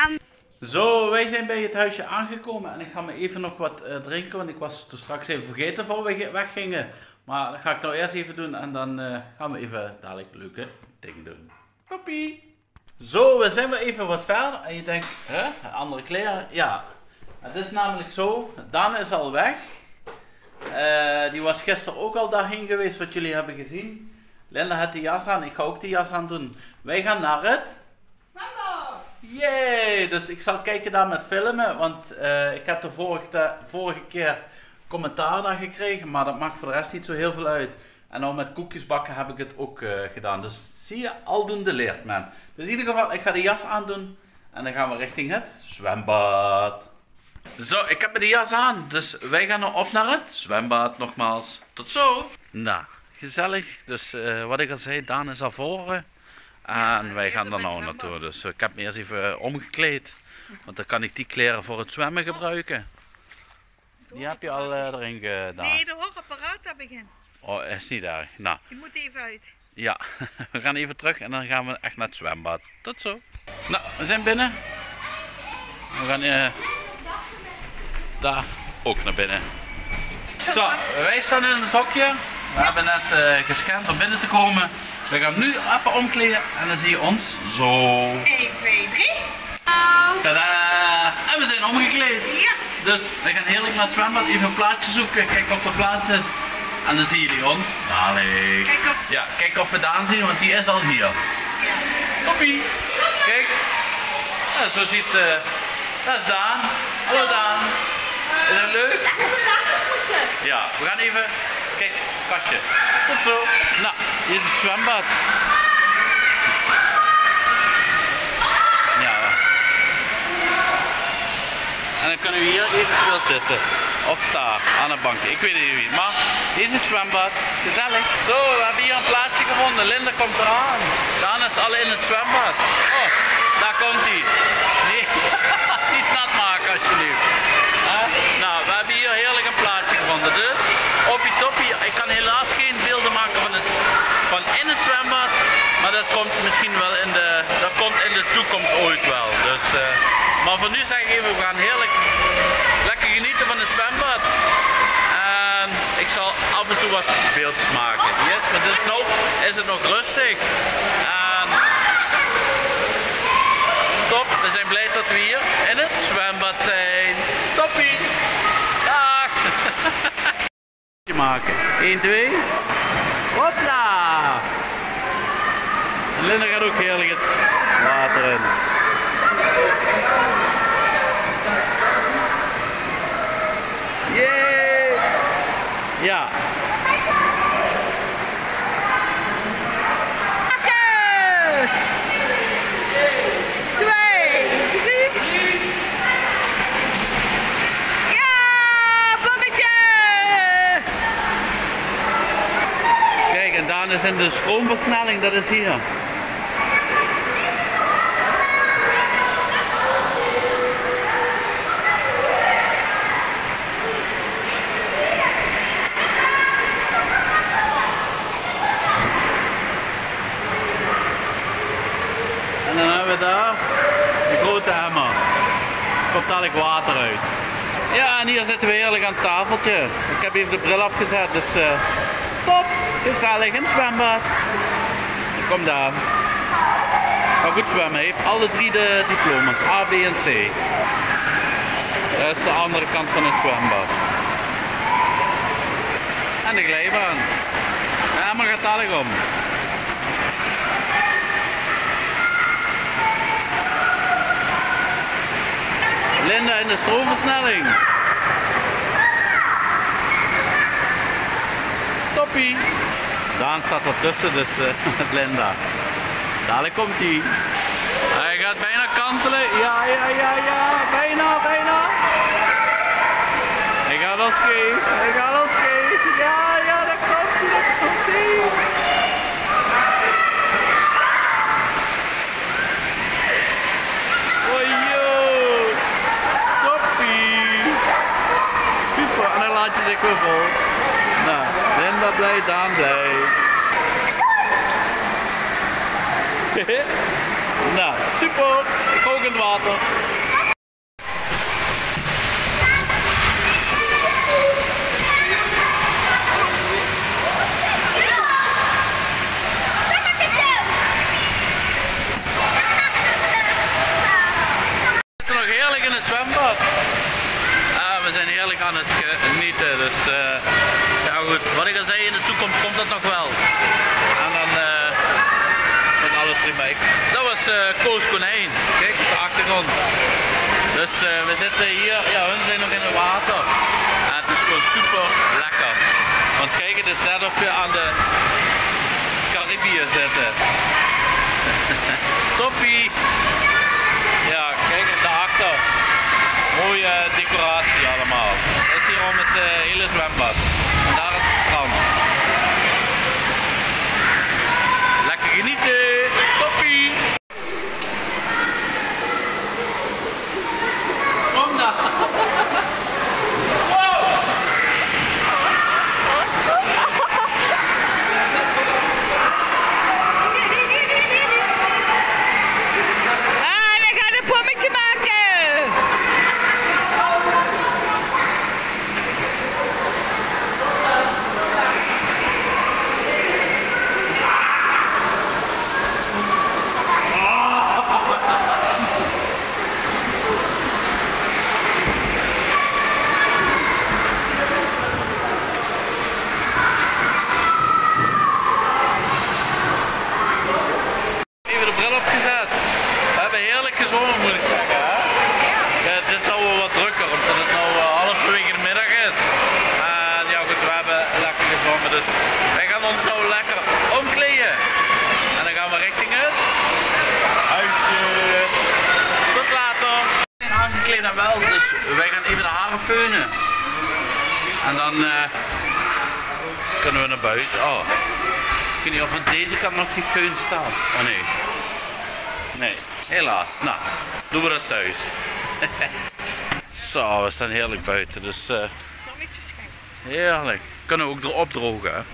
Zo, wij zijn bij het huisje aangekomen en ik ga me even nog wat eh, drinken, want ik was toen straks even vergeten voor we ge- weggingen. Maar dat ga ik nou eerst even doen en dan eh, gaan we even dadelijk leuke dingen doen. Poppie. Zo, we zijn weer even wat verder en je denkt, hè, andere kleren? Ja, het is namelijk zo, Daan is al weg. Eh, die was gisteren ook al daarheen geweest, wat jullie hebben gezien. Linda had die jas aan, ik ga ook die jas aan doen. Wij gaan naar het Mama! Yay! Dus ik zal kijken daar met filmen, want eh, ik heb de vorige, keer commentaar daar gekregen, maar dat maakt voor de rest niet zo heel veel uit. En nou met koekjes bakken heb ik het ook eh, gedaan. Dus zie je, aldoende leert men. Dus in ieder geval, ik ga de jas aandoen en dan gaan we richting het zwembad. Zo, ik heb de jas aan, dus wij gaan nu op naar het zwembad nogmaals. Tot zo! Nou, gezellig. Dus eh, wat ik al zei, Daan is al voor. En wij gaan er nou naartoe. Dus ik heb me eerst even eh, omgekleed. Want dan kan ik die kleren voor het zwemmen gebruiken. Die heb je al eh, erin gedaan. Nee, de hoorapparaat heb ik in. Oh, is niet erg. Nou, Die moet even uit. ja. We gaan even terug en dan gaan we echt naar het zwembad. Tot zo. Nou, we zijn binnen. We gaan eh, daar ook naar binnen. Zo, wij staan in het hokje. We hebben net eh, gescand om binnen te komen. We gaan nu even omkleden en dan zie je ons zo. 1, 2, 3. Tadaa! En we zijn omgekleed. Ja. Dus we gaan heerlijk naar het zwembad, even een plaatsje zoeken, kijken of er plaats is. En dan zien jullie ons dadelijk. Kijk op. Ja, kijk of we Daan zien, want die is al hier. Toppie! Kijk. Ja, zo ziet, eh dat is Daan. Hallo Daan. Is dat leuk? Ja, we gaan even, kijk, kastje. Tot zo. Nou, hier is het zwembad. Ja. En dan kunnen we hier eventueel zitten. Of daar, aan de bank. Ik weet het niet. Maar hier is het zwembad. Gezellig. Zo, we hebben hier een plaatsje gevonden. Linda komt eraan. Daan is al in het zwembad. Oh, daar komt hij. Nee, niet nat maken alsjeblieft. Hè? Nou, we hebben hier heerlijk een plaatsje gevonden. Dus, oppie toppie. Ik kan helaas geen beelden maken van, het, van in het zwembad. Maar dat komt misschien wel in de, dat komt in de toekomst ooit wel. Dus, eh, maar voor nu zeg ik even, we gaan heerlijk lekker genieten van het zwembad. En ik zal af en toe wat beeldjes maken. Yes, maar dus nou is het nog rustig. Top, we zijn blij dat we hier in het zwembad zijn. Toppie! Dag! maken. 1, 2. Hopla! Linda gaat ook heerlijk het water in. Yay! Ja. En Daan is in de stroomversnelling, dat is hier. En dan hebben we daar de grote emmer. Er komt dadelijk water uit. Ja, en hier zitten we heerlijk aan het tafeltje. Ik heb even de bril afgezet, dus eh, top, gezellig in het zwembad. kom daar. Maar goed zwemmen, heeft alle drie de diploma's, A, B en C. Dat is de andere kant van het zwembad. En de glijbaan. Ja, maar gaat dadelijk om. Linda in de stroomversnelling. Toppie. Daan staat ertussen, dus eh, Linda. Dadelijk komt hij. Hij gaat bijna kantelen. Ja, ja, ja, ja. Bijna, bijna. Hij gaat al scheef. Hij gaat al scheef. Ja, ja, dat komt hij. Dat komt hij. Oh, joh. Toppie. Je zich weer vol. Nou, Linda blij, Daan blij. nou, super. Ik ook in het water. We zitten nog heerlijk in het zwembad. Ah, we zijn heerlijk aan het genieten. Dus eh, ja goed, wat ik al zei, in de toekomst komt dat nog wel. En dan eh met alles prima. Ik- Dat was eh Koos Konijn. Kijk, op de achtergrond. Dus eh, we zitten hier, ja, hun zijn nog in het water. En het is gewoon super lekker. Want kijk, het is of je aan de Caribië zitten. Toppie! Ja, kijk daarachter. Mooie decoratie allemaal. Dat is hier al het eh, hele zwembad. En daar is het strand. Lekker genieten! Toppie! Kom daar! Wow! Ah, we gaan een pommetje maken! Even de bril opgezet. We hebben heerlijk gezongen moet ik zeggen. Hè? Ja, het is nou wel wat drukker omdat het nou uh, halverwege de middag is. En ja goed, we hebben lekker gezongen dus wij gaan ons nou lekker omkleden. En dan gaan we richting het huisje. Tot later. We zijn aangekleed en wel, dus wij gaan even de haren feunen. En dan eh, kunnen we naar buiten. Oh. Ik weet niet of aan deze kant nog die föhn staat. Oh nee. Nee, helaas. Nou, doen we dat thuis. Zo, we staan heerlijk buiten, dus eh, Zonnetje schijnt. heerlijk. Kunnen we ook erop drogen.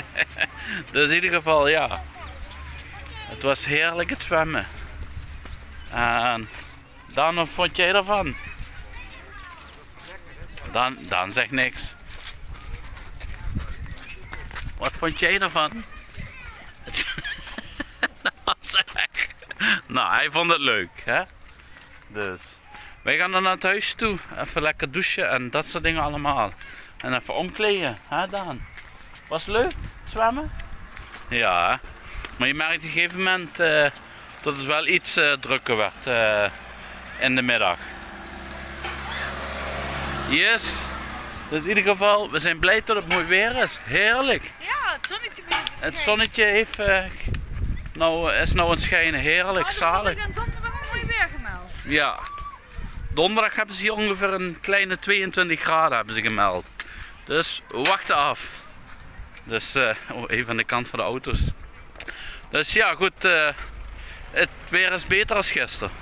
dus in ieder geval, ja. Het was heerlijk het zwemmen. En Dan, wat vond jij ervan? Dan, Dan zegt niks. Wat vond jij ervan? nou, hij vond het leuk, hè? Dus. Wij gaan dan naar het huis toe. Even lekker douchen en dat soort dingen allemaal. En even omkleden, hè Daan? Was leuk, zwemmen? Ja, maar je merkt op een gegeven moment eh, dat het wel iets eh, drukker werd eh, in de middag. Yes. Dus in ieder geval, we zijn blij dat het mooi weer is. Heerlijk. Ja, het zonnetje begint te Het zonnetje heeft, eh, nou, is nou het schijnen. Heerlijk, zalig. Dan donderdag mooi weer gemeld. Ja. Donderdag hebben ze hier ongeveer een kleine 22 graden hebben ze gemeld. Dus wachten af. Dus eh, oh, even aan de kant van de auto's. Dus ja, goed. eh, het weer is beter als gisteren.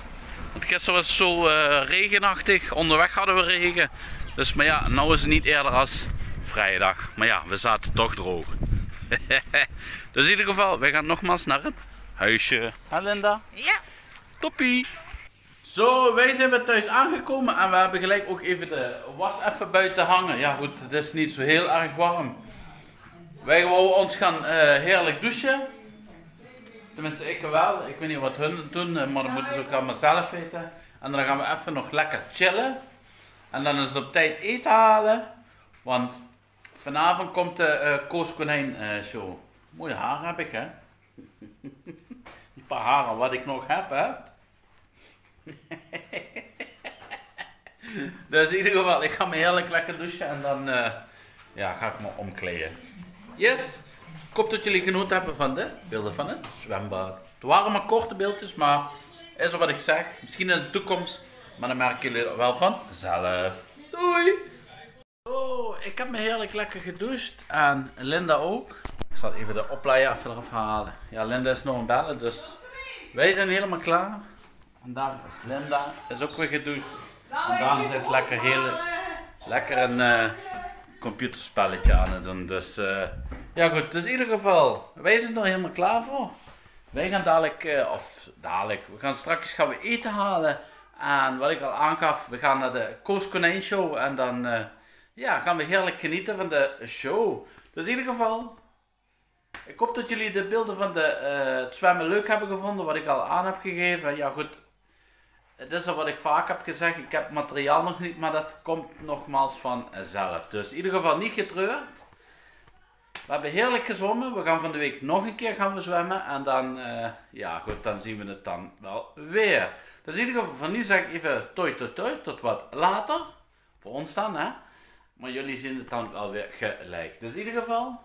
Want gisteren was het zo regenachtig. Onderweg hadden we regen. Dus maar ja, nou is het niet eerder als vrijdag. Maar ja, we zaten toch droog. dus in ieder geval, wij gaan nogmaals naar het huisje. Ha Linda? Ja. Toppie! Zo, wij zijn weer thuis aangekomen en we hebben gelijk ook even de was even buiten hangen. Ja goed, het is niet zo heel erg warm. Wij wouden ons gaan eh, heerlijk douchen. Tenminste, ik wel. Ik weet niet wat hun doen, eh, maar dat moeten ze ook allemaal zelf weten. En dan gaan we even nog lekker chillen. En dan is het op tijd eten halen. Want vanavond komt de eh Koos Konijn eh, show. Mooie haren heb ik, hè? Die paar haren wat ik nog heb, hè? dus in ieder geval, ik ga me heerlijk lekker douchen en dan eh, ja, ga ik me omkleden. Yes! Ik hoop dat jullie genoten hebben van de beelden van het zwembad. Het waren maar korte beeldjes, maar is wat ik zeg. Misschien in de toekomst, maar dan merken jullie er wel van zelf. Doei! Zo, ik heb me heerlijk lekker gedoucht en Linda ook. Ik zal even de opleider even eraf halen. Ja, Linda is nog het bellen, dus wij zijn helemaal klaar. En daar is Linda, is ook weer gedoucht. En Daan zit lekker, heel, lekker een eh, computerspelletje aan het doen. Dus eh, ja goed, dus in ieder geval, wij zijn er helemaal klaar voor. Wij gaan dadelijk, eh, of dadelijk, we gaan straks gaan we eten halen. En wat ik al aangaf, we gaan naar de Koos Konijn Show. En dan eh, ja, gaan we heerlijk genieten van de show. Dus in ieder geval, ik hoop dat jullie de beelden van de, eh, het zwemmen leuk hebben gevonden, wat ik al aan heb gegeven. Ja goed, het is al wat ik vaak heb gezegd, ik heb materiaal nog niet, maar dat komt nogmaals vanzelf. Dus in ieder geval niet getreurd. We hebben heerlijk gezwommen, we gaan van de week nog een keer gaan we zwemmen en dan, eh, ja goed, dan zien we het dan wel weer. Dus in ieder geval, van nu zeg ik even toi toi toi, tot wat later. Voor ons dan, hè. Maar jullie zien het dan wel weer gelijk. Dus in ieder geval,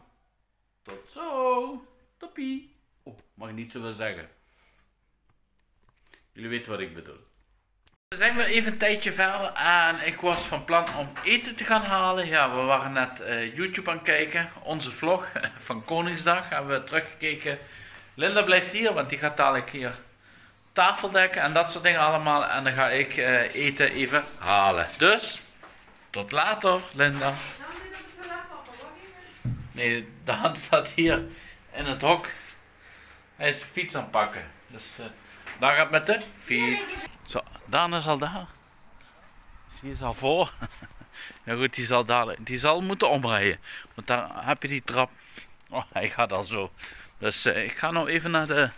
tot zo. Toppie. Oh, mag ik niet zoveel zeggen. Jullie weten wat ik bedoel. We zijn weer even een tijdje verder en ik was van plan om eten te gaan halen. Ja, we waren net eh, YouTube aan het kijken. Onze vlog van Koningsdag hebben we teruggekeken. Linda blijft hier, want die gaat dadelijk hier tafel dekken en dat soort dingen allemaal. En dan ga ik eh, eten even halen. Dus, tot later, Linda. Nee, Daan staat hier in het hok. Hij is de fiets aan het pakken. Dus eh Daan gaat met de fiets. Zo, Daan is al daar. Je, is al voor. Ja goed, die zal, daar, die zal moeten omrijden. Want daar heb je die trap. Oh, hij gaat al zo. Dus eh, ik ga nou even naar de...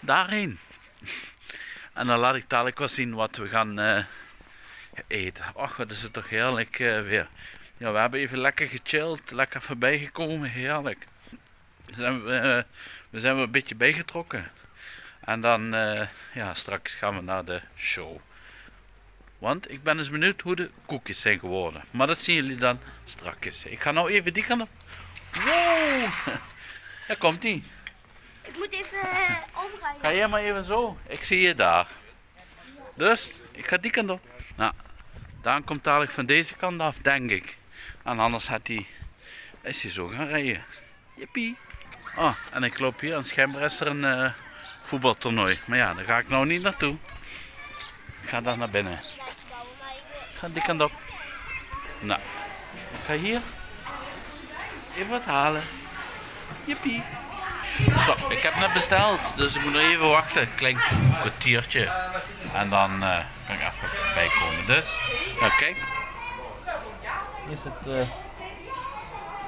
Daarheen. En dan laat ik dadelijk wel zien wat we gaan eh, eten. Ach, wat is het toch heerlijk eh, weer. Ja, we hebben even lekker gechilled. Lekker voorbij gekomen. Heerlijk. We zijn, eh, we zijn een beetje bijgetrokken. En dan, ja, straks gaan we naar de show. Want ik ben eens benieuwd hoe de koekjes zijn geworden. Maar dat zien jullie dan straks. Ik ga nou even die kant op. Wow! Daar komt die. Ik moet even uh, omrijden. Ga jij maar even zo. Ik zie je daar. Dus, ik ga die kant op. Nou, Daan komt dadelijk van deze kant af, denk ik. En anders had hij, is hij zo gaan rijden. Jippie. Oh, en ik loop hier en schijnbaar is er een eh, voetbaltoernooi. Maar ja, daar ga ik nou niet naartoe. Ik ga daar naar binnen. Ik ga die kant op. Nou, ik ga hier even wat halen. Jippie. Zo, ik heb net besteld, dus ik moet nog even wachten. Klein kwartiertje. En dan eh, kan ik even bijkomen. Dus, nou kijk. Is het eh,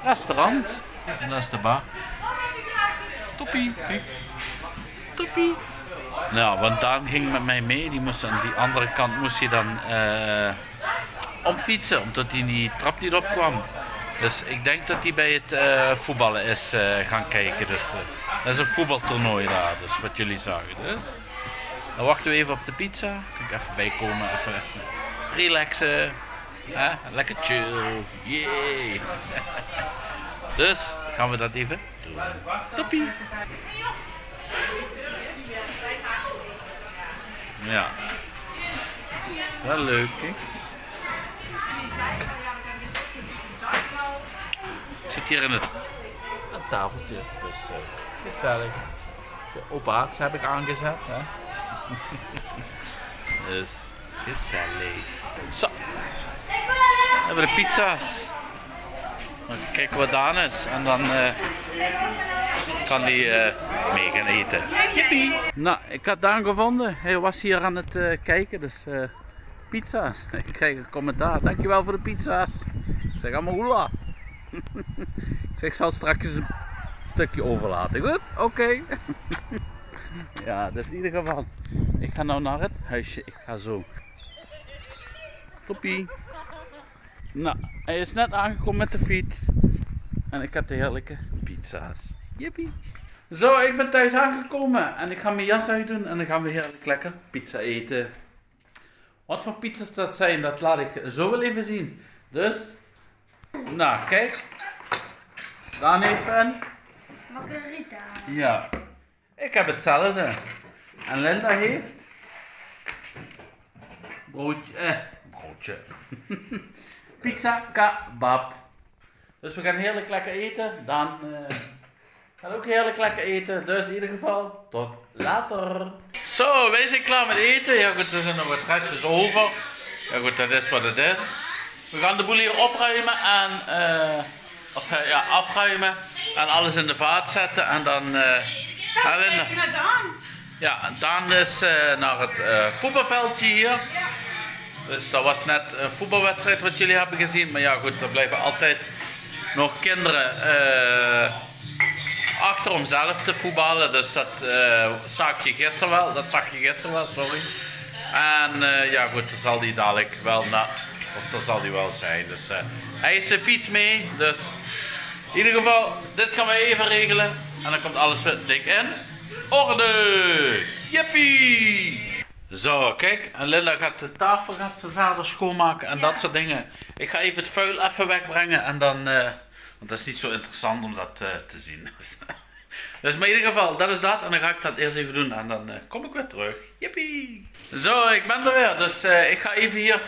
restaurant. En dat is de bar. Toppie. Toppie. Nou, want Daan ging met mij mee. Die moest aan die andere kant moest hij dan eh omfietsen, omdat hij die trap niet opkwam. Dus ik denk dat hij bij het eh, voetballen is eh, gaan kijken. Dus, eh, dat is een voetbaltoernooi daar, dus wat jullie zagen. Dus. Dan wachten we even op de pizza. Kan ik even bijkomen, even relaxen. Hè? Lekker chill. Yay. dus gaan we dat even doen. Toppie. Ja. Wel leuk, hè? Ik zit hier in het, tafeltje, dus eh, gezellig. De opaats heb ik aangezet, hè. dus gezellig. Zo. We hebben de pizza's. Dan kijken wat Daan is en dan eh, kan die eh, mee gaan eten. Jippie. Nou, ik had Daan gevonden. Hij was hier aan het eh, kijken, dus eh, pizza's. Ik krijg een commentaar. Dankjewel voor de pizza's. Ik zeg allemaal hoela. Ik zeg, zal straks een stukje overlaten. Goed? Oké. ja, dus in ieder geval. Ik ga nou naar het huisje. Ik ga zo. Toppie. Nou, hij is net aangekomen met de fiets. En ik heb de heerlijke pizza's. Jippie. Zo, ik ben thuis aangekomen. En ik ga mijn jas uitdoen. En dan gaan we heerlijk lekker pizza eten. Wat voor pizza's dat zijn, dat laat ik zo wel even zien. Dus, nou kijk. Dan even. Margarita. Ja. Ik heb hetzelfde. En Linda heeft. Broodje. Eh, broodje. Pizza kebab. Dus we gaan heerlijk lekker eten. Dan eh gaan ook heerlijk lekker eten. Dus in ieder geval, tot later. Zo, wij zijn klaar met eten. Ja goed, er zijn nog wat restjes over. Ja goed, dat is wat het is. We gaan de boel hier opruimen en eh, of, eh, ja, afruimen en alles in de vaat zetten en dan eh gaan we Kijk in- naar Daan. ja, en dan is eh, naar het eh, voetbalveldje hier. Dus dat was net een voetbalwedstrijd wat jullie hebben gezien. Maar ja goed, er blijven altijd nog kinderen eh, achter om zelf te voetballen. Dus dat eh, zag je gisteren wel. Dat zag je gisteren wel, sorry. En eh, ja goed, dan zal die dadelijk wel na, of dan zal die wel zijn. Dus eh, hij is zijn fiets mee. Dus in ieder geval, dit gaan we even regelen. En dan komt alles weer dik in orde. Jippie! Zo, kijk. En Linda gaat de tafel gaat ze verder schoonmaken en dat soort dingen. Ik ga even het vuil even wegbrengen en dan... eh, want dat is niet zo interessant om dat eh, te zien. Dus maar in ieder geval, dat is dat. En dan ga ik dat eerst even doen en dan kom ik weer terug. Jippie! Zo, ik ben er weer. Dus ik ga even hier...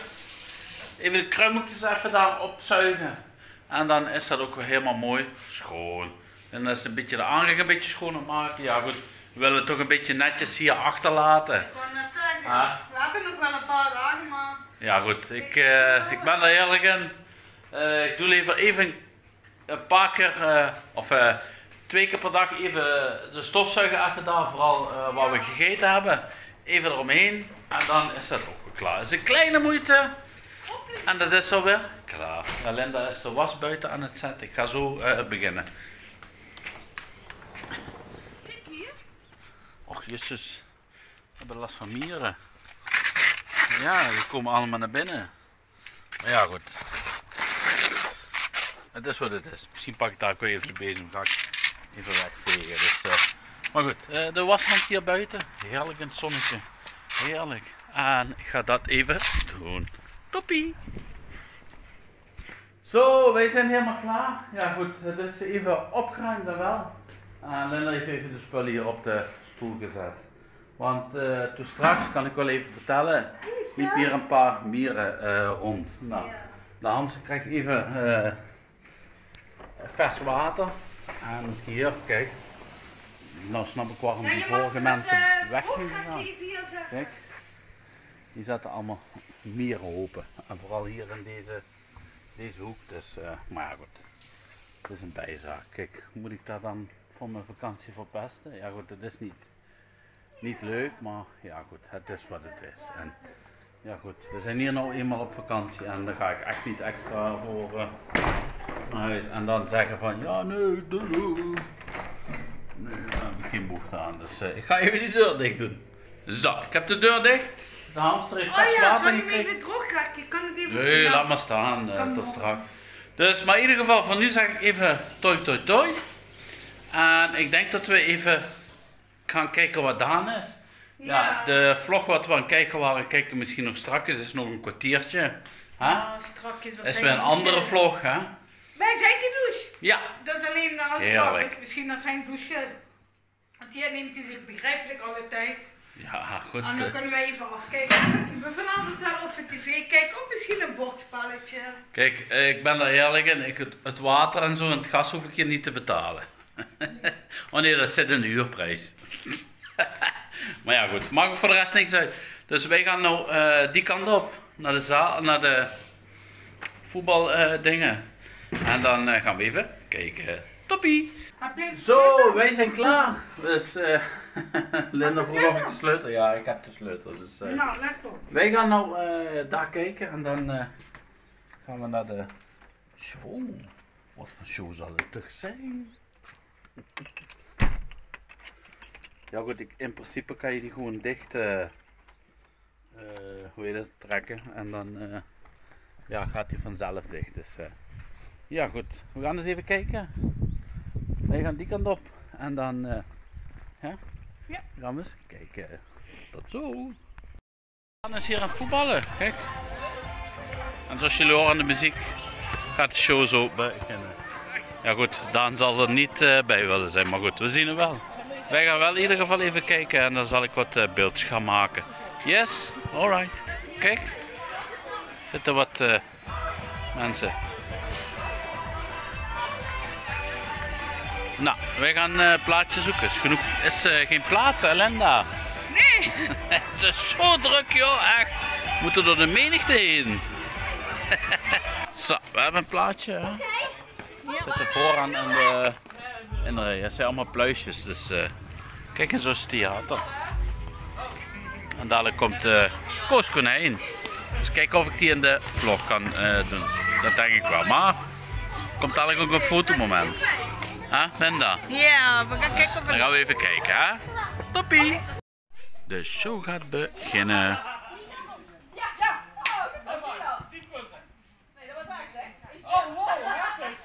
Even de kruimeltjes even daar opzuigen. En dan is dat ook weer helemaal mooi schoon. En dan is het een beetje de aanrecht een beetje schoner maken. Ja goed, we willen het toch een beetje netjes hier achterlaten. Ik wou net zeggen, Ah. we hebben nog wel een paar dagen, maar... Ja goed, ik, eh, ik ben er eerlijk in. Eh, ik doe liever even een paar keer, eh, of eh, twee keer per dag even de stofzuiger even daar, vooral eh, waar we gegeten hebben. Even eromheen en dan is dat ook weer klaar. Het is een kleine moeite en dat is alweer klaar. Linda is de was buiten aan het zetten. Ik ga zo eh, beginnen. Kijk hier. Och jezus, we hebben last van mieren. Ja, die komen allemaal naar binnen. Maar ja, goed. Het is wat het is. Misschien pak ik daar ook even de bezem, ga ik even wegvegen. Dus, eh, maar goed, eh, de washand hier buiten. Heerlijk in het zonnetje. Heerlijk. En ik ga dat even doen. Toppie! Zo, wij zijn helemaal klaar. Ja goed, het is even opgeruimd en wel. En Linda heeft even de spullen hier op de stoel gezet. Want eh, toen straks kan ik wel even vertellen, liep hier een paar mieren eh, rond. Nou, de hamster krijgt even eh, vers water. En hier, kijk. Nou snap ik waarom die vorige mensen weg zijn gegaan. Kijk, hier zaten allemaal mierenhopen. En vooral hier in deze, deze hoek. Dus, eh, maar goed, het is een bijzaak. Kijk, moet ik daar dan voor mijn vakantie verpesten? Ja goed, het is niet, niet leuk, maar ja goed, het is wat het is. En ja goed, we zijn hier nou eenmaal op vakantie en daar ga ik echt niet extra voor eh, naar huis. En dan zeggen van, ja nee, doe, doe. Nee, daar heb ik geen behoefte aan. Dus eh, ik ga even die deur dicht doen. Zo, ik heb de deur dicht. De hamster heeft Oh ja, zal ik hem even droog krijgen? Kan ik even... Nee, Ja. laat maar staan, eh, tot straks. Dus, maar in ieder geval, voor nu zeg ik even toi toi toi. En ik denk dat we even gaan kijken wat Daan is. Ja, Ja. de vlog wat we aan het kijken waren, kijken misschien nog straks, is nog een kwartiertje. Hè? Ah, strakjes is waarschijnlijk weer een andere vlog, hè? Wij zijn gedoucht. Ja, Dat is alleen het klaar is. Misschien als zijn douche. Want hier neemt hij zich begrijpelijk alle tijd. Ja goed. En dan eh, kunnen wij even afkijken. En dan zien we vanavond wel of we tv kijken. Of misschien een bordspelletje. Kijk, eh, ik ben er eerlijk in. Ik, het- water en zo en het gas hoef ik hier niet te betalen. oh nee, dat zit in de huurprijs. maar ja, goed. Maakt voor de rest niks uit. Dus wij gaan nou eh, die kant op. Naar de zaal, naar de voetbaldingen. En dan eh, gaan we even kijken. Toppie! Zo, wij zijn klaar. Dus eh Linda vroeg of ik de sleutel. Ja, ik heb de sleutel. Dus, eh, Nou, let op. wij gaan nou eh, daar kijken en dan eh, gaan we naar de show. Wat voor show zal het toch zijn? Ja goed, ik, in principe kan je die gewoon dicht, eh, eh, hoe heet het, trekken. En dan eh, ja, gaat die vanzelf dicht. Dus ja goed, we gaan eens even kijken. Wij gaan die kant op. En dan eh, ja, Ja. gaan we eens kijken. Tot zo. Dan is hier aan het voetballen, kijk. En zoals jullie horen aan de muziek, gaat de show zo beginnen. Ja goed, Daan zal er niet eh, bij willen zijn, maar goed, we zien het wel. Wij gaan wel in ieder geval even kijken en dan zal ik wat eh, beeldjes gaan maken. Yes, alright. Kijk, zitten wat mensen. Nou, wij gaan eh plaatjes zoeken. Is, genoeg, is eh, geen plaats, hè, Linda? Nee! het is zo druk, joh, echt. We moeten door de menigte heen. Zo, we hebben een plaatje. Hè? Zitten vooraan in de, in de rij. Het zijn allemaal pluisjes, dus eh, kijk eens zo is het theater. En dadelijk komt eh Koos Konijn. Dus kijken of ik die in de vlog kan doen. Dat denk ik wel. Maar komt dadelijk ook een fotomoment. Hè, Linda? Ja, we gaan kijken of Dan we... gaan we even kijken, hè? Toppie! De show gaat beginnen. Oh, wow, heftig.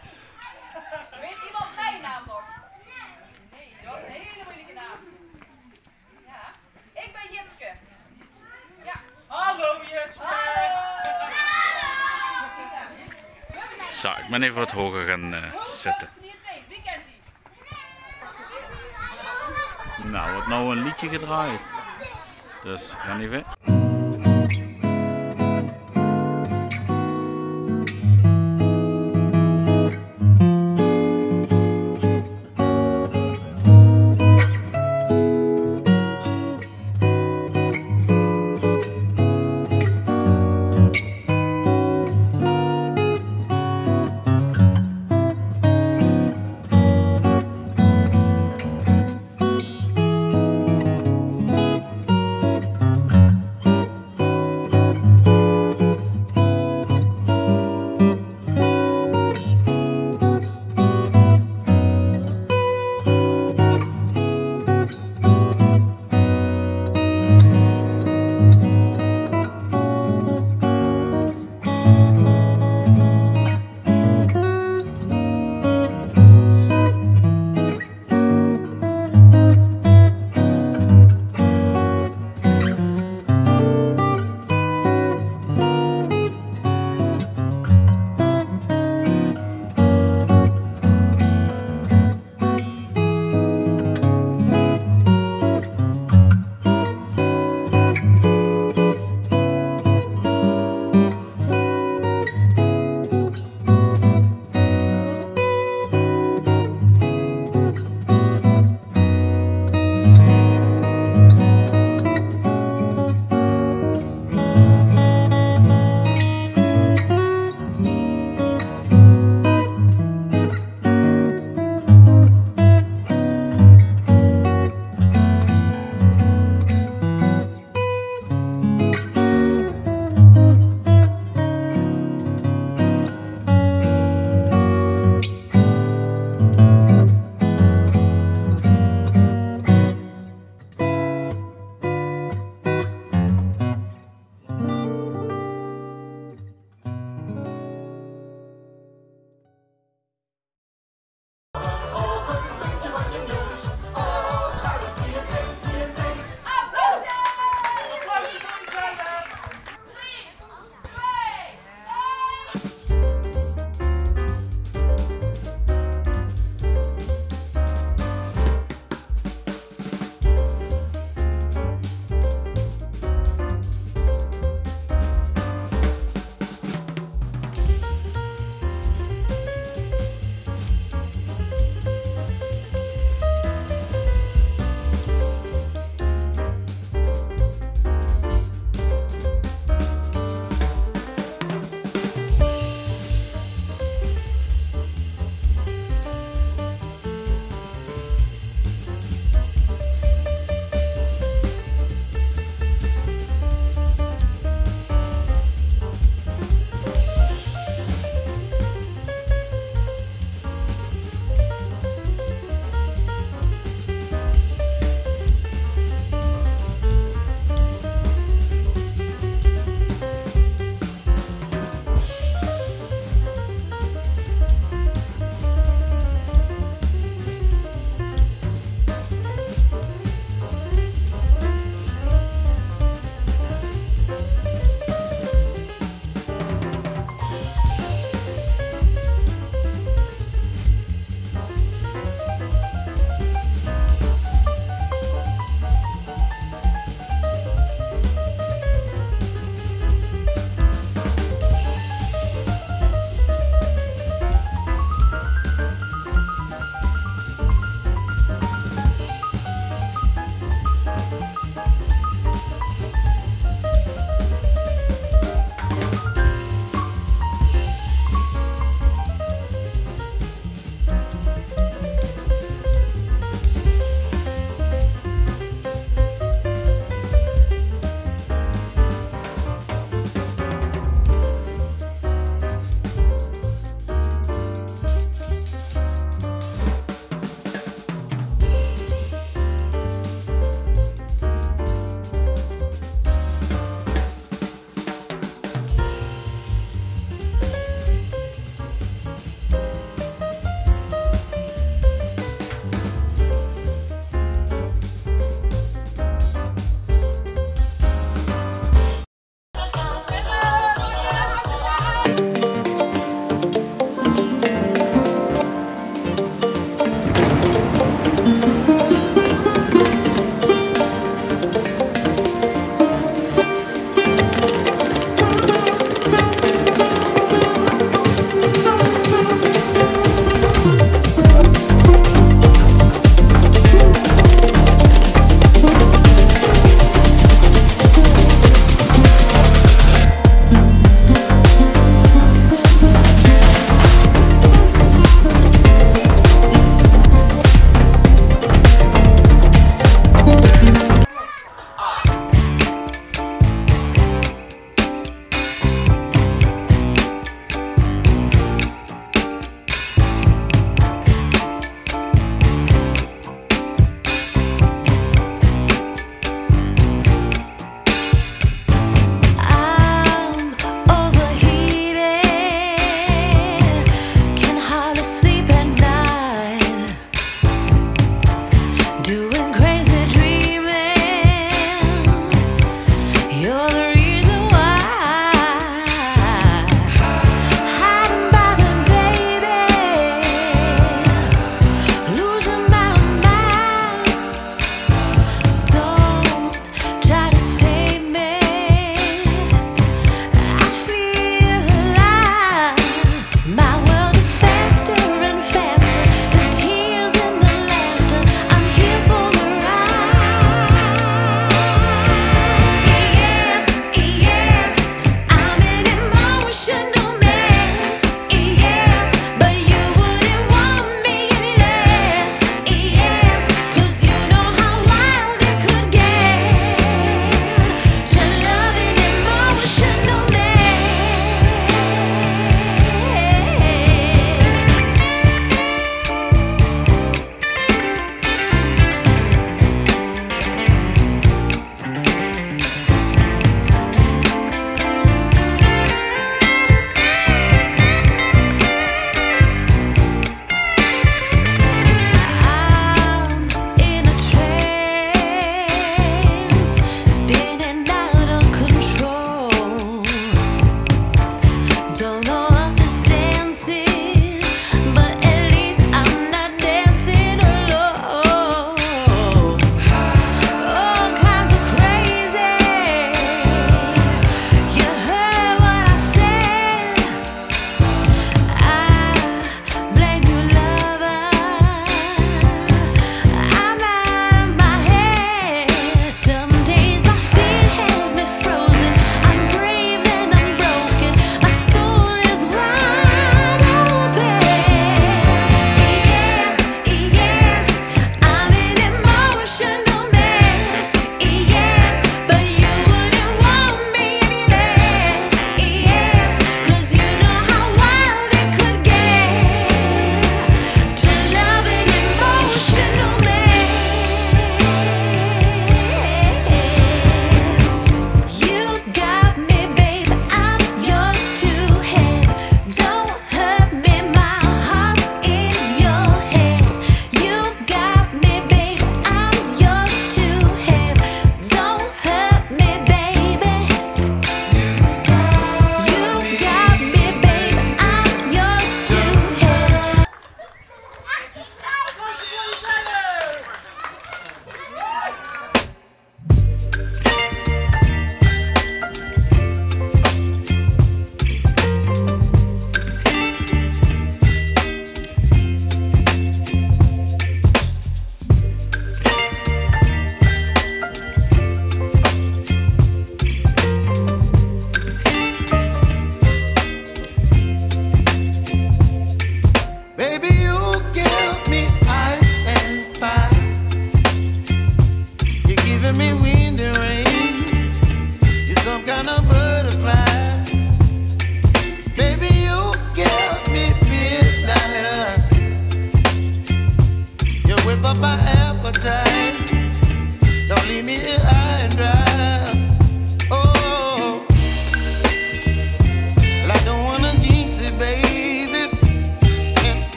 Weet iemand mijn naam nog? Nee, dat is een hele moeilijke naam. Ja, ik ben Jitske. Ja, Hallo Jitske. hallo. Zo, ik ben even wat hoger gaan eh, zitten. is meneer Teen? Wie kent die? Nou, wordt nou een liedje gedraaid. Dus, gaan even.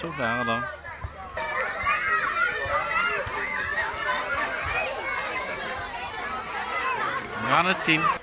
Zo verder. We gaan het zien.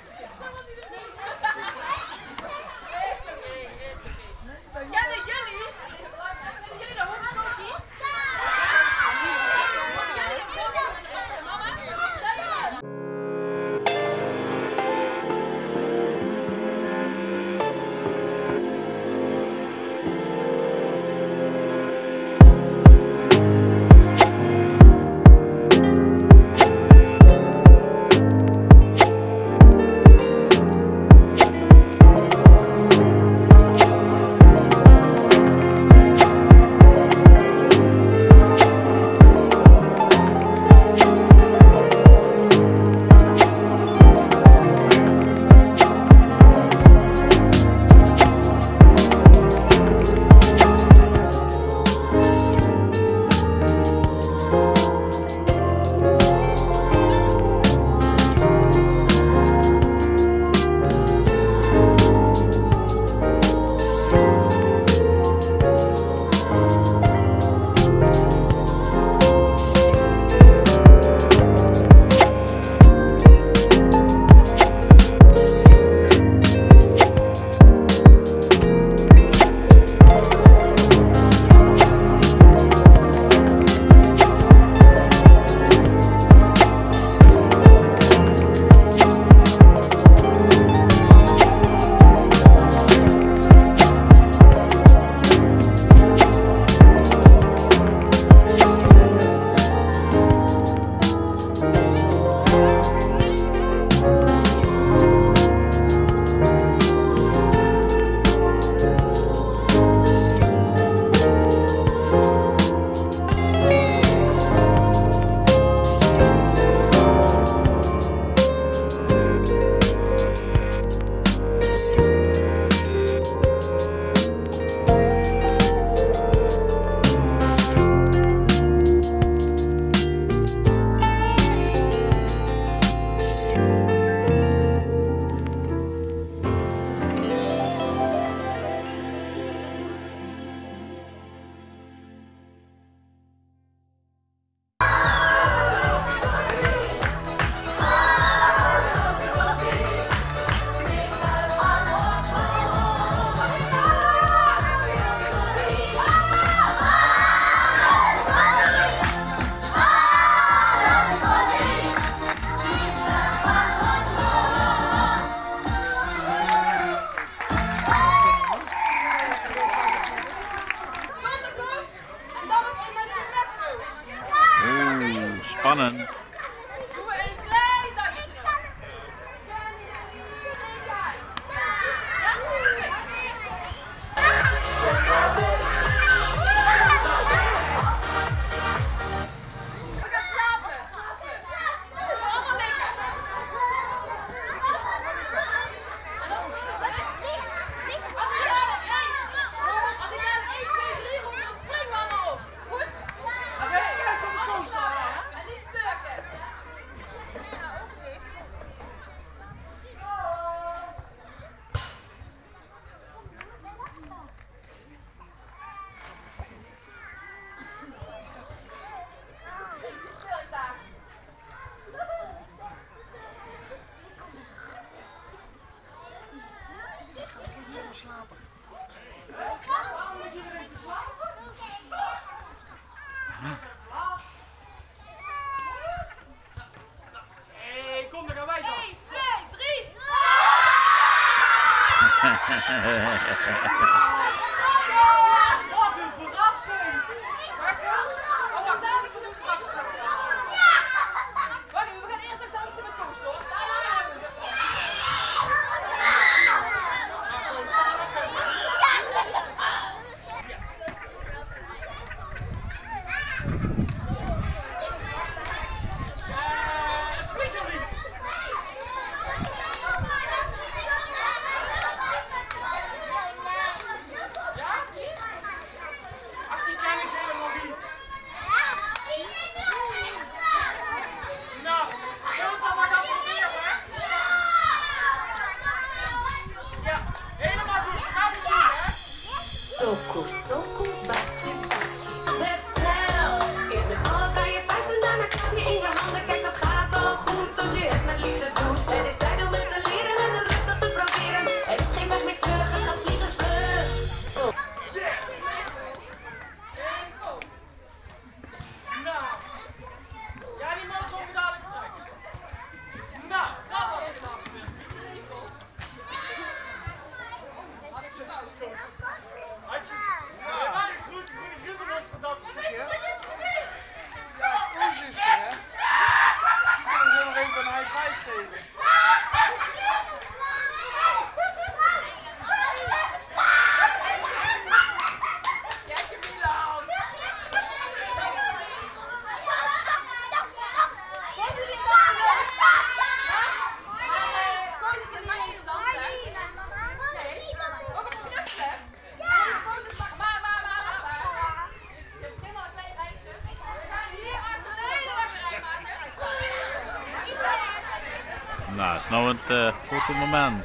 Nou het eh fotomoment.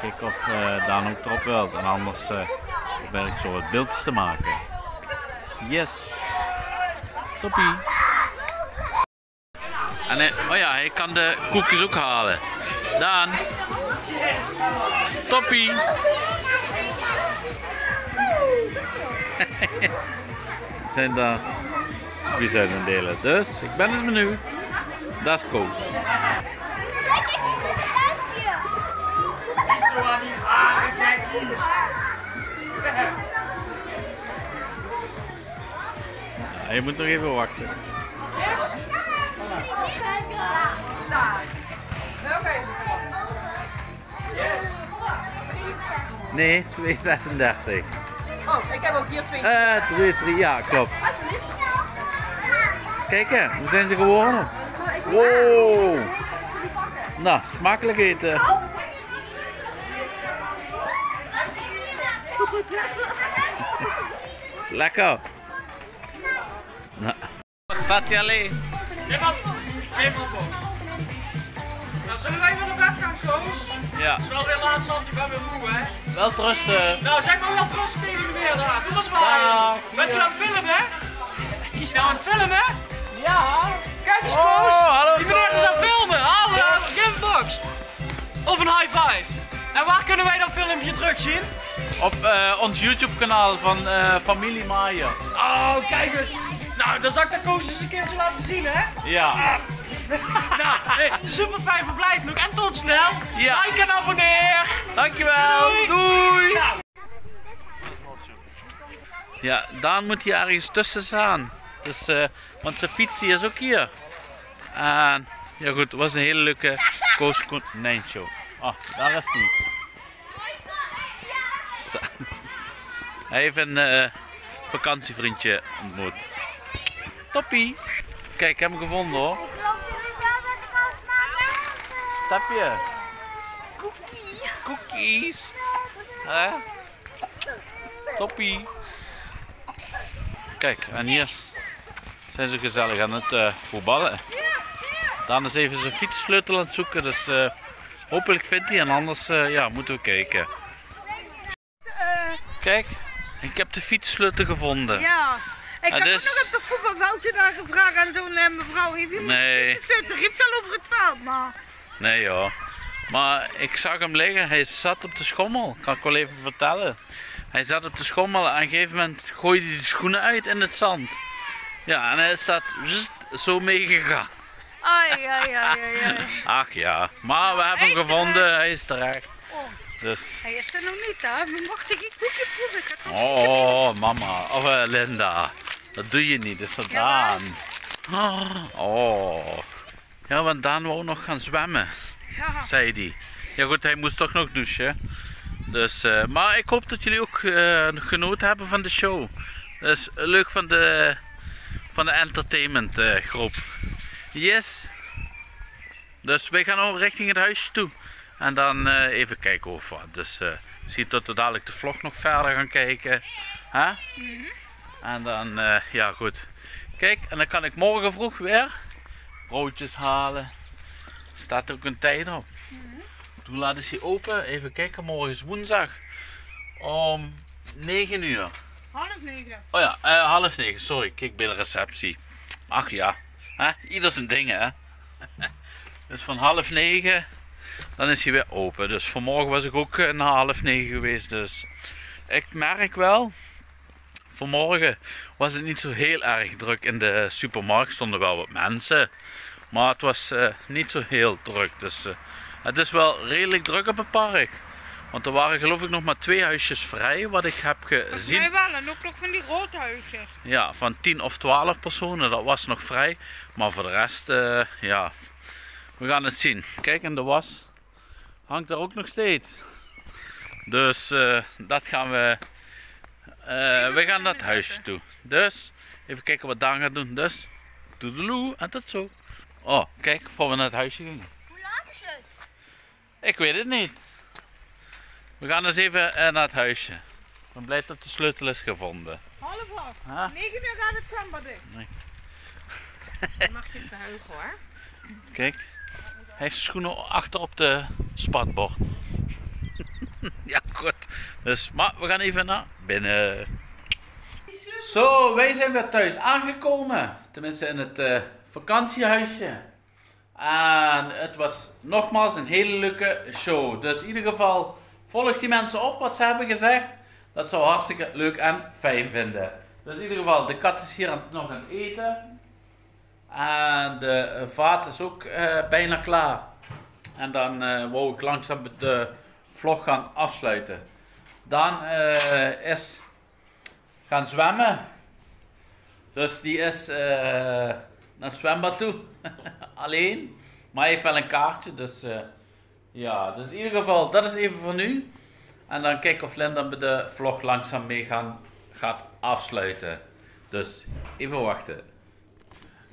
Kijk of eh Daan ook erop wilt. En anders probeer ik zo wat beeldjes te maken. Yes. Toppie. En hij, oh ja, hij kan de koekjes ook halen. Daan. Toppie. zijn daar wie zijn delen. Dus ik ben het menu. Dat is Koos. Ja, je moet nog even wachten. Yes? Nee, 236. Oh, ik heb ook hier twee. Eh, 3, 3, ja, klopt. Alsjeblieft. Kijk hè, hoe zijn ze geworden? Wow. Nou, smakelijk eten. Is lekker. Nou. Wat staat hij alleen? Neem op. Neem op. Nou, zullen wij weer naar bed gaan, Koos? Ja. Het is wel weer laat, want ik ben weer moe, hè? Wel trusten. Nou, zeg maar wel trots tegen de weer daar. Doe maar zwaaien. Dag. Bent u aan het filmen? Is je nou aan het filmen? Ja. Kijk eens, Koos. Oh, hallo, Die meneer is aan het filmen. Hallo, give a box. Of een high five. En waar kunnen wij dat filmpje terugzien? Op eh, ons YouTube kanaal van eh, Familie Maier. Oh, kijk eens. Nou, dan zal ik dat Koos eens een keertje laten zien, hè? Ja. Nou, hey, super fijn verblijf nog en tot snel. Ja. Like en abonneer. Dankjewel. Doei. Doei. Nou. Ja, Daan moet hier ergens tussen staan. Dus, eh, want zijn fiets die is ook hier. En ja goed, het was een hele leuke Koos konijntje. Ah, daar is hij. Hij heeft een eh, vakantievriendje ontmoet. Toppie. Kijk, ik heb hem gevonden hoor. Ik geloof jullie wel dat ik kan smaken. Wat heb je? Cookie. Cookies. Hè? Toppie. Kijk, en hier zijn ze gezellig aan het eh, voetballen. Daan is even zijn fietssleutel aan het zoeken, dus eh, hopelijk vindt hij en anders eh, ja, moeten we kijken. Kijk, ik heb de fietssleutel gevonden. Ja. Ik heb dus- nog op het voetbalveldje daar gevraagd en toen eh, mevrouw heeft iemand Nee. de riep over het veld, maar... Nee joh. Maar ik zag hem liggen, hij zat op de schommel, kan ik wel even vertellen. Hij zat op de schommel en op een gegeven moment gooide hij de schoenen uit in het zand. Ja, en hij staat zo meegegaan. Ai, ai, ai, ai, ai. Ach ja, maar we hebben hem gevonden, hij is terecht. Oh. Dus, Hij is er nog niet, hè? We mochten geen koekje proeven. Oh mama, of eh, Linda, dat doe je niet, dat is voor Daan. Oh, ja, want Daan wou nog gaan zwemmen. Ja. zei hij. Ja goed, hij moest toch nog douchen. Dus, eh, maar ik hoop dat jullie ook eh, genoten hebben van de show. Dus leuk van de, van de entertainment eh, groep. Yes. Dus wij gaan ook richting het huisje toe. En dan eh, even kijken of wat. Dus eh zie dat we dadelijk de vlog nog verder gaan kijken. Hè? En dan, eh, ja goed. Kijk, en dan kan ik morgen vroeg weer broodjes halen. Staat er ook een tijd op. Hoe laat is hij open? Even kijken, morgen is woensdag. Om 9 uur. Half negen. Oh ja, half 9, sorry, kijk bij de receptie. Ach ja, hè? ieder zijn dingen hè. dus van half 9, dan is hij weer open. Dus vanmorgen was ik ook eh, na half 9 geweest. Dus ik merk wel, vanmorgen was het niet zo heel erg druk in de supermarkt. Stonden wel wat mensen. Maar het was eh, niet zo heel druk. Dus eh, het is wel redelijk druk op het park. Want er waren geloof ik nog maar twee huisjes vrij, wat ik heb gezien. Nee, wel. En ook nog van die roodhuisjes. Ja, van 10 of 12 personen, dat was nog vrij. Maar voor de rest, ja, We gaan het zien. Kijk, en de was hangt er ook nog steeds. Dus eh, dat gaan we. eh, we gaan naar het huisje toe. Dus even kijken wat Daan gaat doen. Dus toedeloe en tot zo. Oh, kijk, voor we naar het huisje gingen. Hoe laat is het? Ik weet het niet. We gaan eens even eh, naar het huisje. Ik ben blij dat de sleutel is gevonden. Half acht. Ah. 9 uur gaat het zwembad in. Dan mag je verheugen hoor. Kijk, heeft zijn schoenen achter op de spatbord. ja, goed. Dus, maar we gaan even naar binnen. Zo, wij zijn weer thuis aangekomen. Tenminste in het eh, vakantiehuisje. En het was nogmaals een hele leuke show. Dus in ieder geval, volg die mensen op wat ze hebben gezegd. Dat zou hartstikke leuk en fijn vinden. Dus in ieder geval, de kat is hier aan, nog aan het eten. En de eh, vaat is ook eh, bijna klaar. En dan eh wou ik langzaam de vlog gaan afsluiten. Dan eh, is gaan zwemmen. Dus die is naar het zwembad toe. Alleen. Maar heeft wel een kaartje. Dus ja, dus in ieder geval, dat is even voor nu. En dan kijken of Linda de vlog langzaam mee gaan, gaat afsluiten. Dus even wachten.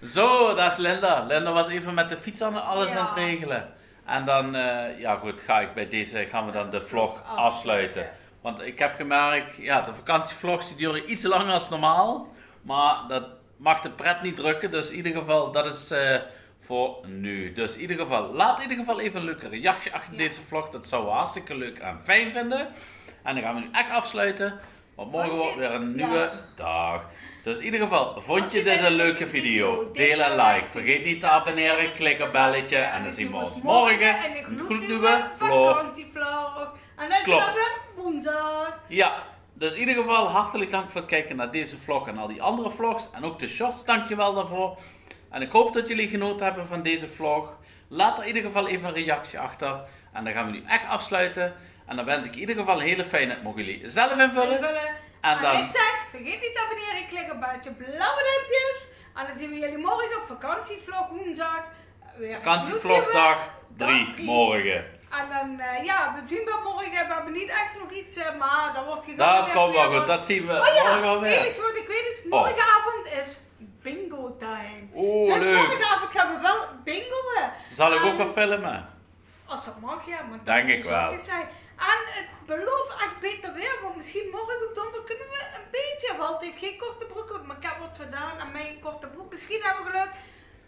Zo, dat is Linda. Linda was even met de fiets aan alles Ja. aan het regelen. En dan, eh, ja goed, ga ik bij deze, gaan we dan de vlog afsluiten. Want ik heb gemerkt, ja, de vakantievlogs die duren iets langer als normaal. Maar dat mag de pret niet drukken. Dus in ieder geval, dat is eh, voor nu. Dus in ieder geval, laat in ieder geval even een leuke reactie achter deze vlog. Dat zouden we hartstikke leuk en fijn vinden. En dan gaan we nu echt afsluiten. Want morgen wordt weer een Ja. nieuwe dag. Dus in ieder geval, vond je dit een leuke video? Deel en like. Vergeet niet te abonneren, klik op belletje. En dan zien we ons morgen. Een gloed gloednieuwe vlog. vakantievlog. En Klopt. dan weer woensdag. Ja, dus in ieder geval hartelijk dank voor het kijken naar deze vlog en al die andere vlogs. En ook de shorts, dankjewel daarvoor. En ik hoop dat jullie genoten hebben van deze vlog. Laat er in ieder geval even een reactie achter. En dan gaan we nu echt afsluiten. En dan wens ik in ieder geval een hele fijne, mogen jullie zelf invullen. Invullen. En En dan- ik zeg, vergeet niet te abonneren. Klik op het blauwe duimpjes. En dan zien we jullie morgen op vakantievlog woensdag. Weer een Vakantievlogdag gloednieuwe 3 morgen. En dan, eh, ja, we zien wel morgen. We hebben niet echt nog iets, eh, maar dat wordt gegaan. Dat komt wel goed, dat zien we Oh ja, morgen wel het weer. enige wat ik weet is, morgenavond is bingo time. Oeh, dus leuk. morgenavond gaan we wel bingoen. Zal ik ook En- wel filmen? Als dat mag, ja. Want Denk ik wel. Zijn. En het belooft echt beter weer, want misschien morgen of donderdag kunnen we een beetje. Walt heeft geen korte broek, maar ik heb wat gedaan aan mijn korte broek. Misschien hebben we geluk.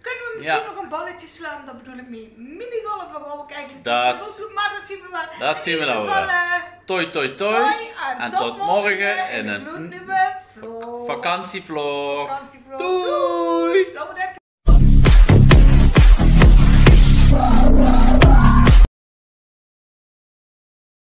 Kunnen we misschien Ja. nog een balletje slaan, dat bedoel ik mee. Minigolven wou ik eigenlijk Dat- doen, maar dat zien we wel. dat zien we nou wel. eh, Toi, toi, toi. Hoi En tot morgen in een gloednieuwe vlog. vakantievlog. Vakantievlog. Doei! Doei.